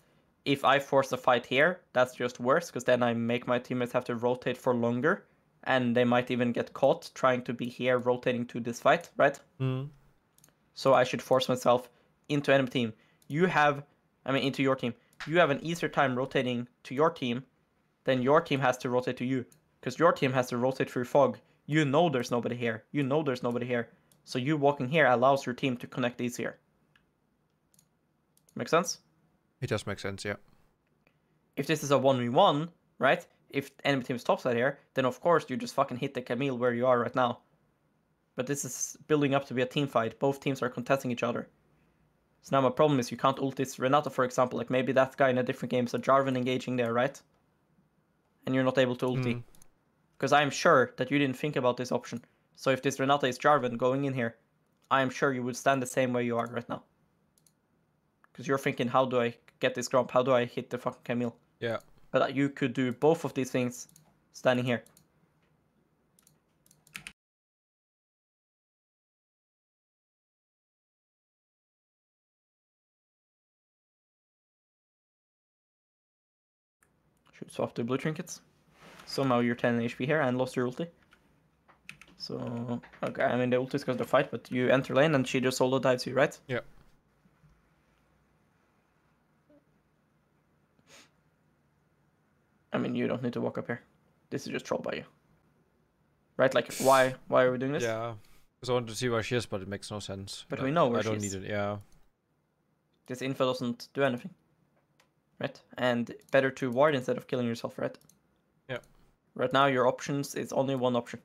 B: if I force a fight here, that's just worse because then I make my teammates have to rotate for longer, and they might even get caught trying to be here rotating to this fight, right?
A: Mm.
B: So I should force myself into enemy team. You have, I mean, into your team. You have an easier time rotating to your team than your team has to rotate to you. Because your team has to rotate through fog. You know there's nobody here. You know there's nobody here. So you walking here allows your team to connect easier. Make sense?
A: It does make sense. Yeah.
B: If this is a 1v1, right? If enemy team is topside here, then of course you just fucking hit the Camille where you are right now. But this is building up to be a team fight. Both teams are contesting each other. So now my problem is you can't ult this Renata, for example. Like maybe that guy in a different game is a Jarvan engaging there, right? And you're not able to ulti.
A: Mm.
B: Because I'm sure that you didn't think about this option. So if this Renata is Jarvan going in here, I am sure you would stand the same way you are right now. Because you're thinking, how do I get this Gromp? How do I hit the fucking Camille?
A: Yeah.
B: But you could do both of these things standing here. Swap the blue trinkets. Somehow you're 10 HP here and lost your ulti. So, okay, I mean the ulti is because the fight, but you enter lane and she just solo dives you, right?
A: Yeah.
B: I mean, you don't need to walk up here. This is just troll by you. Right? Like, why why are we doing this?
A: Yeah. Because I wanted to see where she is, but it makes no sense.
B: But we know where
A: I
B: she
A: don't need it. Yeah.
B: This info doesn't do anything. Right? And better to ward instead of killing yourself, right?
A: Yeah.
B: Right now, your options is only one option.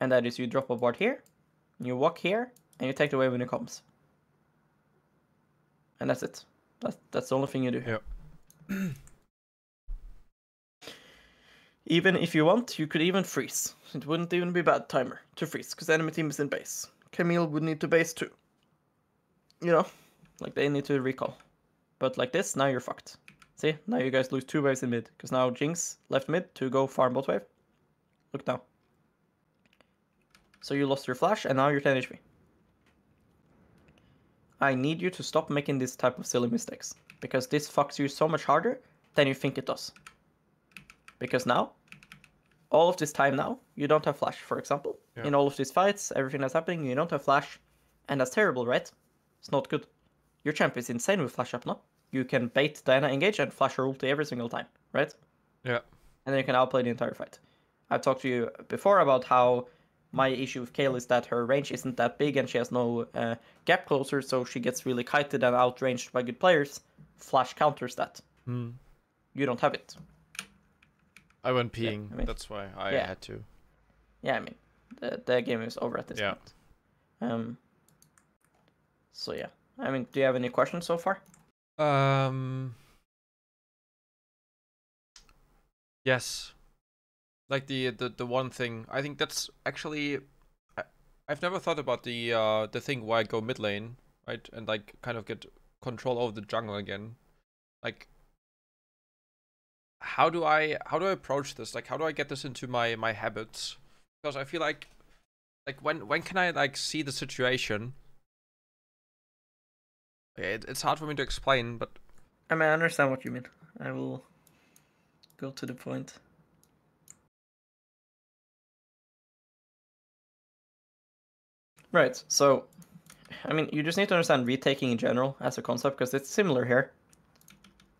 B: And that is you drop a ward here, you walk here, and you take the wave when it comes. And that's it. That's, that's the only thing you do.
A: Yeah. <clears throat>
B: Even if you want, you could even freeze. It wouldn't even be a bad timer to freeze, because enemy team is in base. Camille would need to base too. You know, like they need to recall. But like this, now you're fucked. See, now you guys lose two waves in mid, because now Jinx left mid to go farm bot wave. Look now. So you lost your flash, and now you're 10 HP. I need you to stop making this type of silly mistakes, because this fucks you so much harder than you think it does. Because now, all of this time now, you don't have flash, for example.
A: Yeah.
B: In all of these fights, everything that's happening, you don't have flash. And that's terrible, right? It's not good. Your champ is insane with flash up now. You can bait Diana engage and flash her ulti every single time, right?
A: Yeah.
B: And then you can outplay the entire fight. I've talked to you before about how my issue with Kayle is that her range isn't that big and she has no uh, gap closer, so she gets really kited and outranged by good players. Flash counters that.
A: Mm.
B: You don't have it.
A: I went peeing.
B: I mean-
A: That's why I
B: Yeah.
A: had to.
B: yeah, I mean, the, the game is over at this
A: Yeah.
B: point. Um. So yeah, I mean, do you have any questions so far?
A: Um. Yes. Like the the the one thing I think that's actually I, I've never thought about the uh the thing where I go mid lane right and like kind of get control over the jungle again. Like how do I how do I approach this? Like how do I get this into my my habits? Because I feel like like when when can I like see the situation? It, it's hard for me to explain, but
B: I mean, I understand what you mean. I will go to the point. Right, so, I mean, you just need to understand retaking in general as a concept because it's similar here.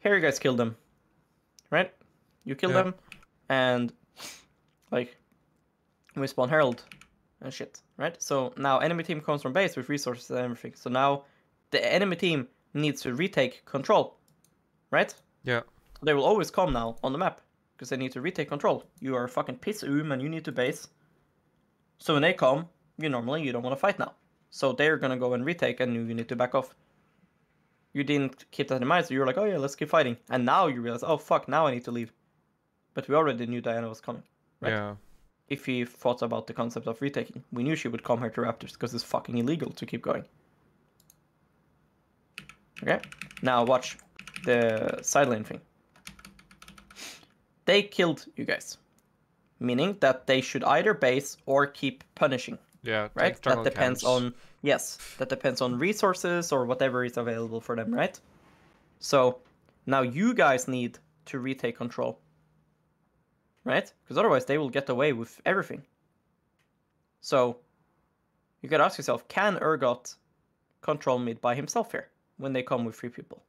B: Here you guys killed them, right? You killed
A: Yeah.
B: them, and, like, we spawn Herald and shit, right? So now enemy team comes from base with resources and everything. So now the enemy team needs to retake control, right?
A: yeah.
B: They will always come now on the map because they need to retake control. You are a fucking piss oom and you need to base. So when they come, you normally you don't want to fight now. So they're gonna go and retake and you, you need to back off. You didn't keep that in mind, so you're like, oh yeah, let's keep fighting. And now you realize, oh fuck, now I need to leave. But we already knew Diana was coming. Right.
A: Yeah.
B: If we thought about the concept of retaking, we knew she would come here to Raptors because it's fucking illegal to keep going. Okay, now watch the side lane thing. They killed you guys, meaning that they should either base or keep punishing,
A: Yeah.
B: right? That depends
A: camps.
B: on yes, that depends on resources or whatever is available for them, right? So now you guys need to retake control, right? Because otherwise they will get away with everything. So you gotta ask yourself: Can Urgot control mid by himself here when they come with three people?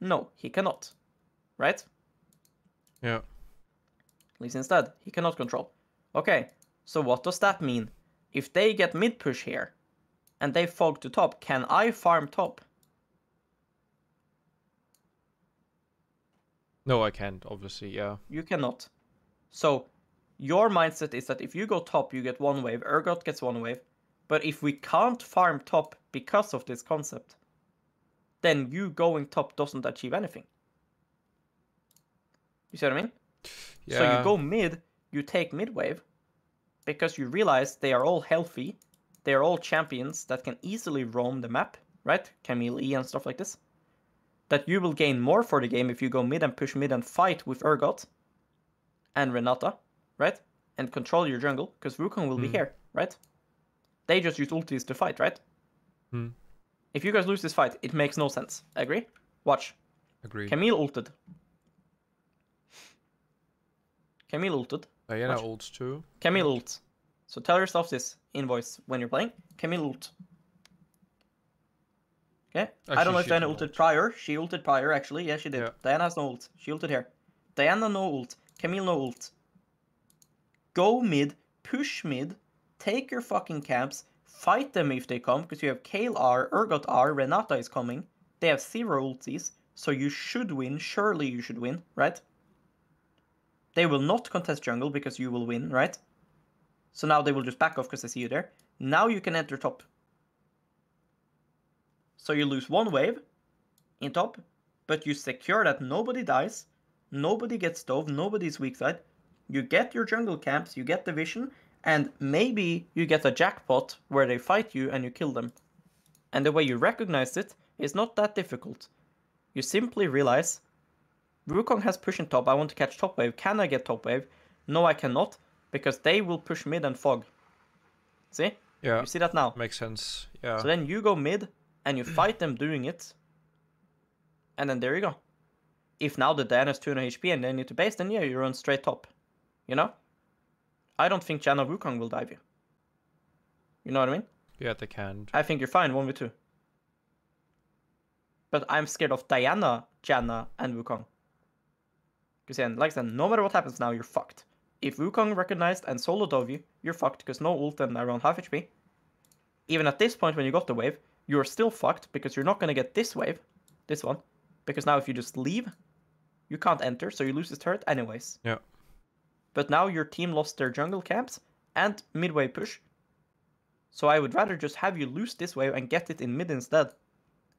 B: No, he cannot, right?
A: Yeah.
B: At least instead, he cannot control. Okay, so what does that mean? If they get mid push here, and they fog to top, can I farm top?
A: No, I can't. Obviously, yeah.
B: You cannot. So your mindset is that if you go top, you get one wave. Urgot gets one wave. But if we can't farm top because of this concept, then you going top doesn't achieve anything. You see what I mean?
A: Yeah.
B: So you go mid, you take mid wave, because you realize they are all healthy, they are all champions that can easily roam the map, right? Camille E and stuff like this. That you will gain more for the game if you go mid and push mid and fight with Urgot and Renata, right? And control your jungle, because Wukong will be
A: Hmm.
B: here, right? They just use ultis to fight, right?
A: Hmm.
B: If you guys lose this fight, it makes no sense. Agree? Watch.
A: Agree.
B: Camille ulted. Camille ulted.
A: Diana
B: watch.
A: ults too.
B: Camille ult. So tell yourself this invoice when you're playing. Camille ult. Okay. I don't know if Diana ulted
A: ult.
B: prior. She ulted prior, actually. Yeah, she did.
A: Yeah.
B: Diana has no ult. She ulted here. Diana no ult. Camille no ult. Go mid. Push mid. Take your fucking camps. Fight them if they come, because you have Kayle R, Urgot R, Renata is coming. They have zero ultis, so you should win. Surely you should win, right? They will not contest jungle because you will win, right? So now they will just back off because they see you there. Now you can enter top. So you lose one wave in top, but you secure that nobody dies, nobody gets stove, nobody's weak side. You get your jungle camps, you get the vision, and maybe you get a jackpot where they fight you and you kill them. And the way you recognize it is not that difficult. You simply realize Wukong has push in top. I want to catch top wave. Can I get top wave? No, I cannot because they will push mid and fog. See?
A: Yeah.
B: You see that now.
A: Makes sense. Yeah.
B: So then you go mid and you fight them doing it. And then there you go. If now the Diana's 200 HP and they need to base, then yeah, you run straight top. You know? I don't think Janna Wukong will dive you. You know what I mean?
A: yeah, they can't.
B: I think you're fine, 1v2. But I'm scared of Diana, Janna, and Wukong. Because, yeah, like I said, no matter what happens now, you're fucked. If Wukong recognized and solo dove you, you're fucked because no ult and around half HP. Even at this point, when you got the wave, you're still fucked because you're not going to get this wave, this one. Because now if you just leave, you can't enter, so you lose this turret anyways.
A: Yeah.
B: But now your team lost their jungle camps and midway push. So I would rather just have you lose this wave and get it in mid instead.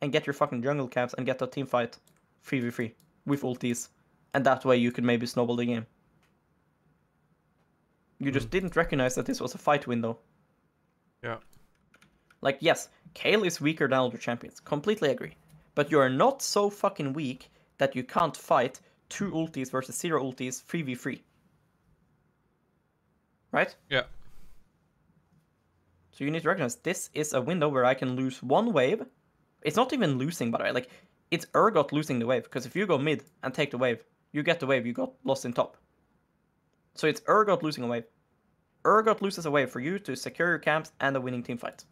B: and get your fucking jungle camps and get a team fight 3v3 with ultis. And that way you could maybe snowball the game. You just
A: Mm.
B: didn't recognize that this was a fight window.
A: Yeah.
B: Like, yes, Kayle is weaker than other champions. Completely agree. But you are not so fucking weak that you can't fight two ultis versus zero ultis 3v3. Right?
A: Yeah.
B: So you need to recognize this is a window where I can lose one wave. It's not even losing, by the way. Like, it's Urgot losing the wave. Because if you go mid and take the wave, you get the wave, you got lost in top. So it's Urgot losing a wave. Urgot loses a wave for you to secure your camps and a winning team fight.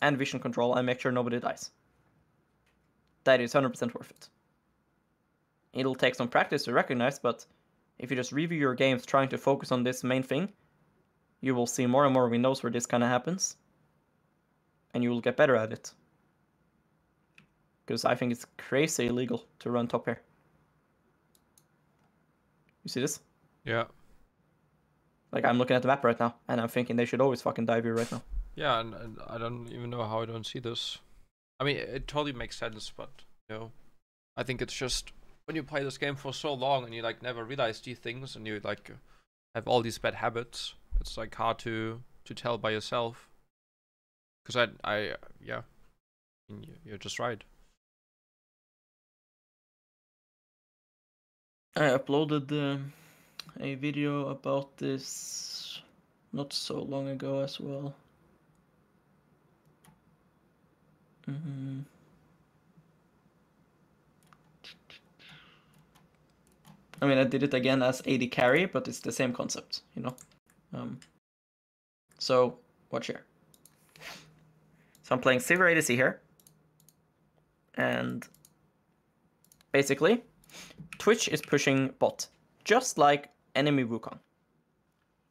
B: And vision control and make sure nobody dies. That is 100% worth it. It'll take some practice to recognize, but if you just review your games trying to focus on this main thing, you will see more and more windows where this kind of happens. And you will get better at it. Because I think it's crazy illegal to run top here. You see this?
A: Yeah.
B: Like I'm looking at the map right now, and I'm thinking they should always fucking dive here right now.
A: Yeah, and, and I don't even know how I don't see this. I mean, it totally makes sense, but you know, I think it's just when you play this game for so long and you like never realize these things and you like have all these bad habits. It's like hard to to tell by yourself. Because I I yeah, you- you're just right.
B: I uploaded um, a video about this not so long ago as well. hmm I mean, I did it again as AD carry, but it's the same concept, you know. Um, so watch here. So I'm playing Sivir ADC here, and basically, Twitch is pushing bot, just like enemy Wukong.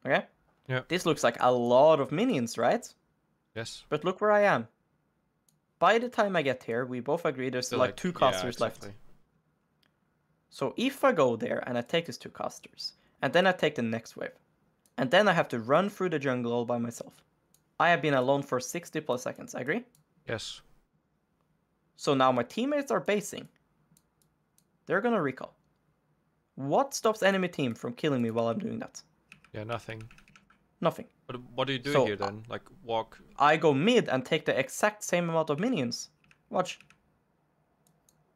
B: Okay?
A: Yeah.
B: This looks like a lot of minions, right?
A: Yes.
B: But look where I am. By the time I get here, we both agree there's
A: Still,
B: like, two
A: yeah,
B: casters left. So if I go there and I take these two casters, and then I take the next wave, and then I have to run through the jungle all by myself, I have been alone for 60 plus seconds, I agree?
A: Yes.
B: So now my teammates are basing. They're gonna recall. What stops enemy team from killing me while I'm doing that?
A: Yeah, nothing.
B: Nothing.
A: But what do you do
B: So,
A: here then? Like walk?
B: I go mid and take the exact same amount of minions. Watch.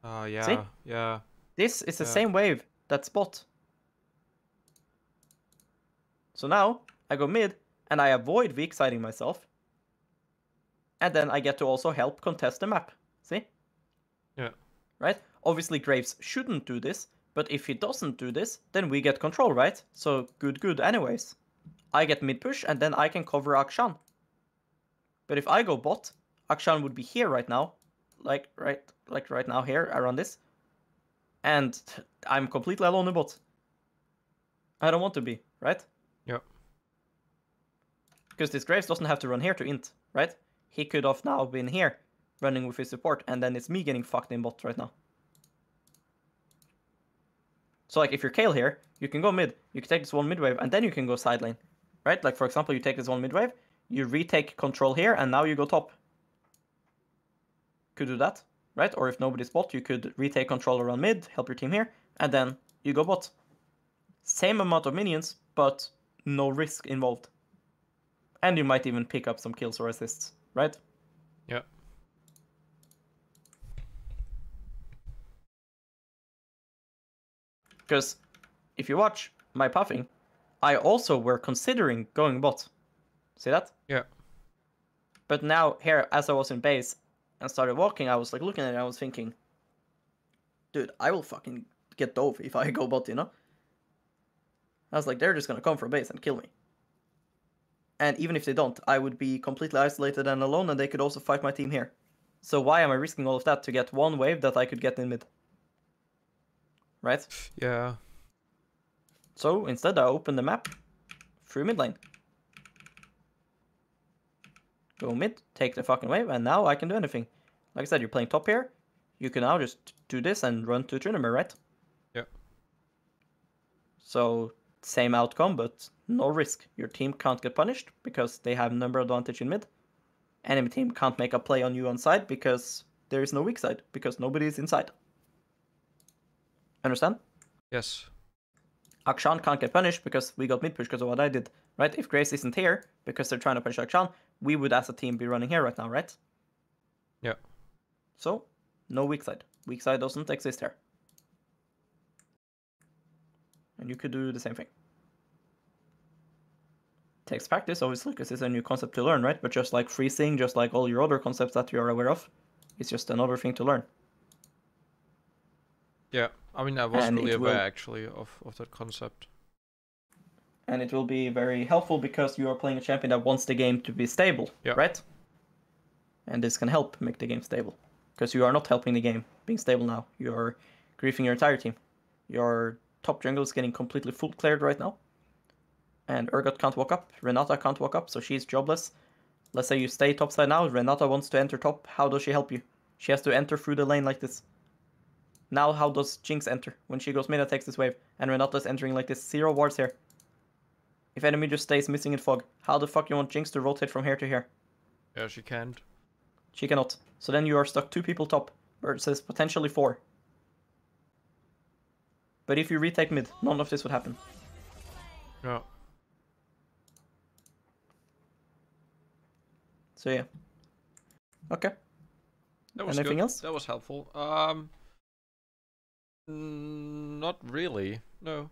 A: Uh, yeah, yeah.
B: This is the
A: Yeah.
B: same wave that spot. So now I go mid and I avoid weak siding myself. And then I get to also help contest the map. See?
A: Yeah.
B: Right? Obviously Graves shouldn't do this, but if he doesn't do this, then we get control, right? So good, good anyways. I get mid push and then I can cover Akshan. But if I go bot, Akshan would be here right now. Like right like right now here around this and I'm completely alone in bot. I don't want to be, right? Because this Graves doesn't have to run here to int, right? He could have now been here, running with his support, and then it's me getting fucked in bot right now. So like if you're Kayle here, you can go mid, you can take this one mid wave, and then you can go side lane. Right? Like for example, you take this one mid wave, you retake control here, and now you go top. Could do that, right? Or if nobody's bot, you could retake control around mid, help your team here, and then you go bot. Same amount of minions, but no risk involved. And you might even pick up some kills or assists, right?
A: Yeah.
B: Because if you watch my pathing, I also were considering going bot. See that?
A: Yeah.
B: But now here, as I was in base and started walking, I was like looking at it, I was thinking, dude, I will fucking get dove if I <laughs> go bot, you know? I was like, they're just gonna come from base and kill me. And even if they don't, I would be completely isolated and alone, and they could also fight my team here. So why am I risking all of that to get one wave that I could get in mid? Right?
A: Yeah.
B: So instead, I open the map through mid lane. Go mid, take the fucking wave, and now I can do anything. Like I said, you're playing top here. You can now just do this and run to Trinity, right?
A: Yeah.
B: So same outcome, but no risk. Your team can't get punished because they have number advantage in mid. Enemy team can't make a play on you on side because there is no weak side because nobody is inside. Understand?
A: Yes.
B: Akshan can't get punished because we got mid push because of what I did, right? If Graves isn't here because they're trying to punish Akshan, we would as a team be running here right now, right?
A: Yeah.
B: So, no weak side. Weak side doesn't exist here. And you could do the same thing. Takes practice, obviously, because it's a new concept to learn, right? But just like freezing, just like all your other concepts that you are aware of, it's just another thing to learn.
A: Yeah. I mean, I wasn't really aware
B: will-
A: actually of, of that concept.
B: and it will be very helpful because you are playing a champion that wants the game to be stable,
A: Yeah.
B: right? And this can help make the game stable because you are not helping the game being stable now. You're griefing your entire team. Your top jungle is getting completely full cleared right now, and Urgot can't walk up. Renata can't walk up, so she's jobless. Let's say you stay topside now. Renata wants to enter top. How does she help you? She has to enter through the lane like this. Now, how does Jinx enter when she goes mid takes this wave, and Renata's entering like this? Zero wards here. If enemy just stays missing in fog, how the fuck you want Jinx to rotate from here to here?
A: Yeah, she can't.
B: She cannot. So then you are stuck two people top versus potentially four. But if you retake mid, none of this would happen.
A: Yeah.
B: So yeah. Okay.
A: That was
B: Anything
A: good.
B: else?
A: That was helpful. Um, not really. No,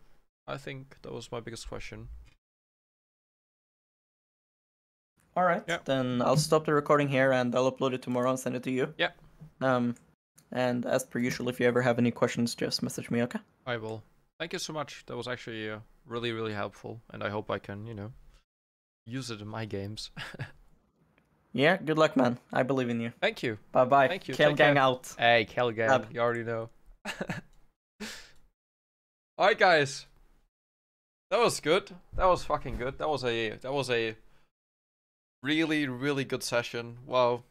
A: I think that was my biggest question.
B: All right.
A: Yeah.
B: Then I'll stop the recording here and I'll upload it tomorrow and send it to you.
A: Yeah.
B: Um, and as per usual, if you ever have any questions, just message me. Okay.
A: I will. Thank you so much. That was actually uh, really, really helpful, and I hope I can, you know, use it in my games. <laughs>
B: Yeah. Good luck, man. I believe in you.
A: Thank you.
B: Bye bye.
A: Thank you,
B: Kayle
A: take
B: gang
A: care.
B: out.
A: Hey, Kelgan,
B: Up.
A: you already know. <laughs> All right, guys. That was good. That was fucking good. That was a that was a really really good session. Wow.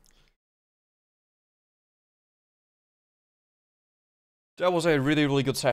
A: That was a really really good session.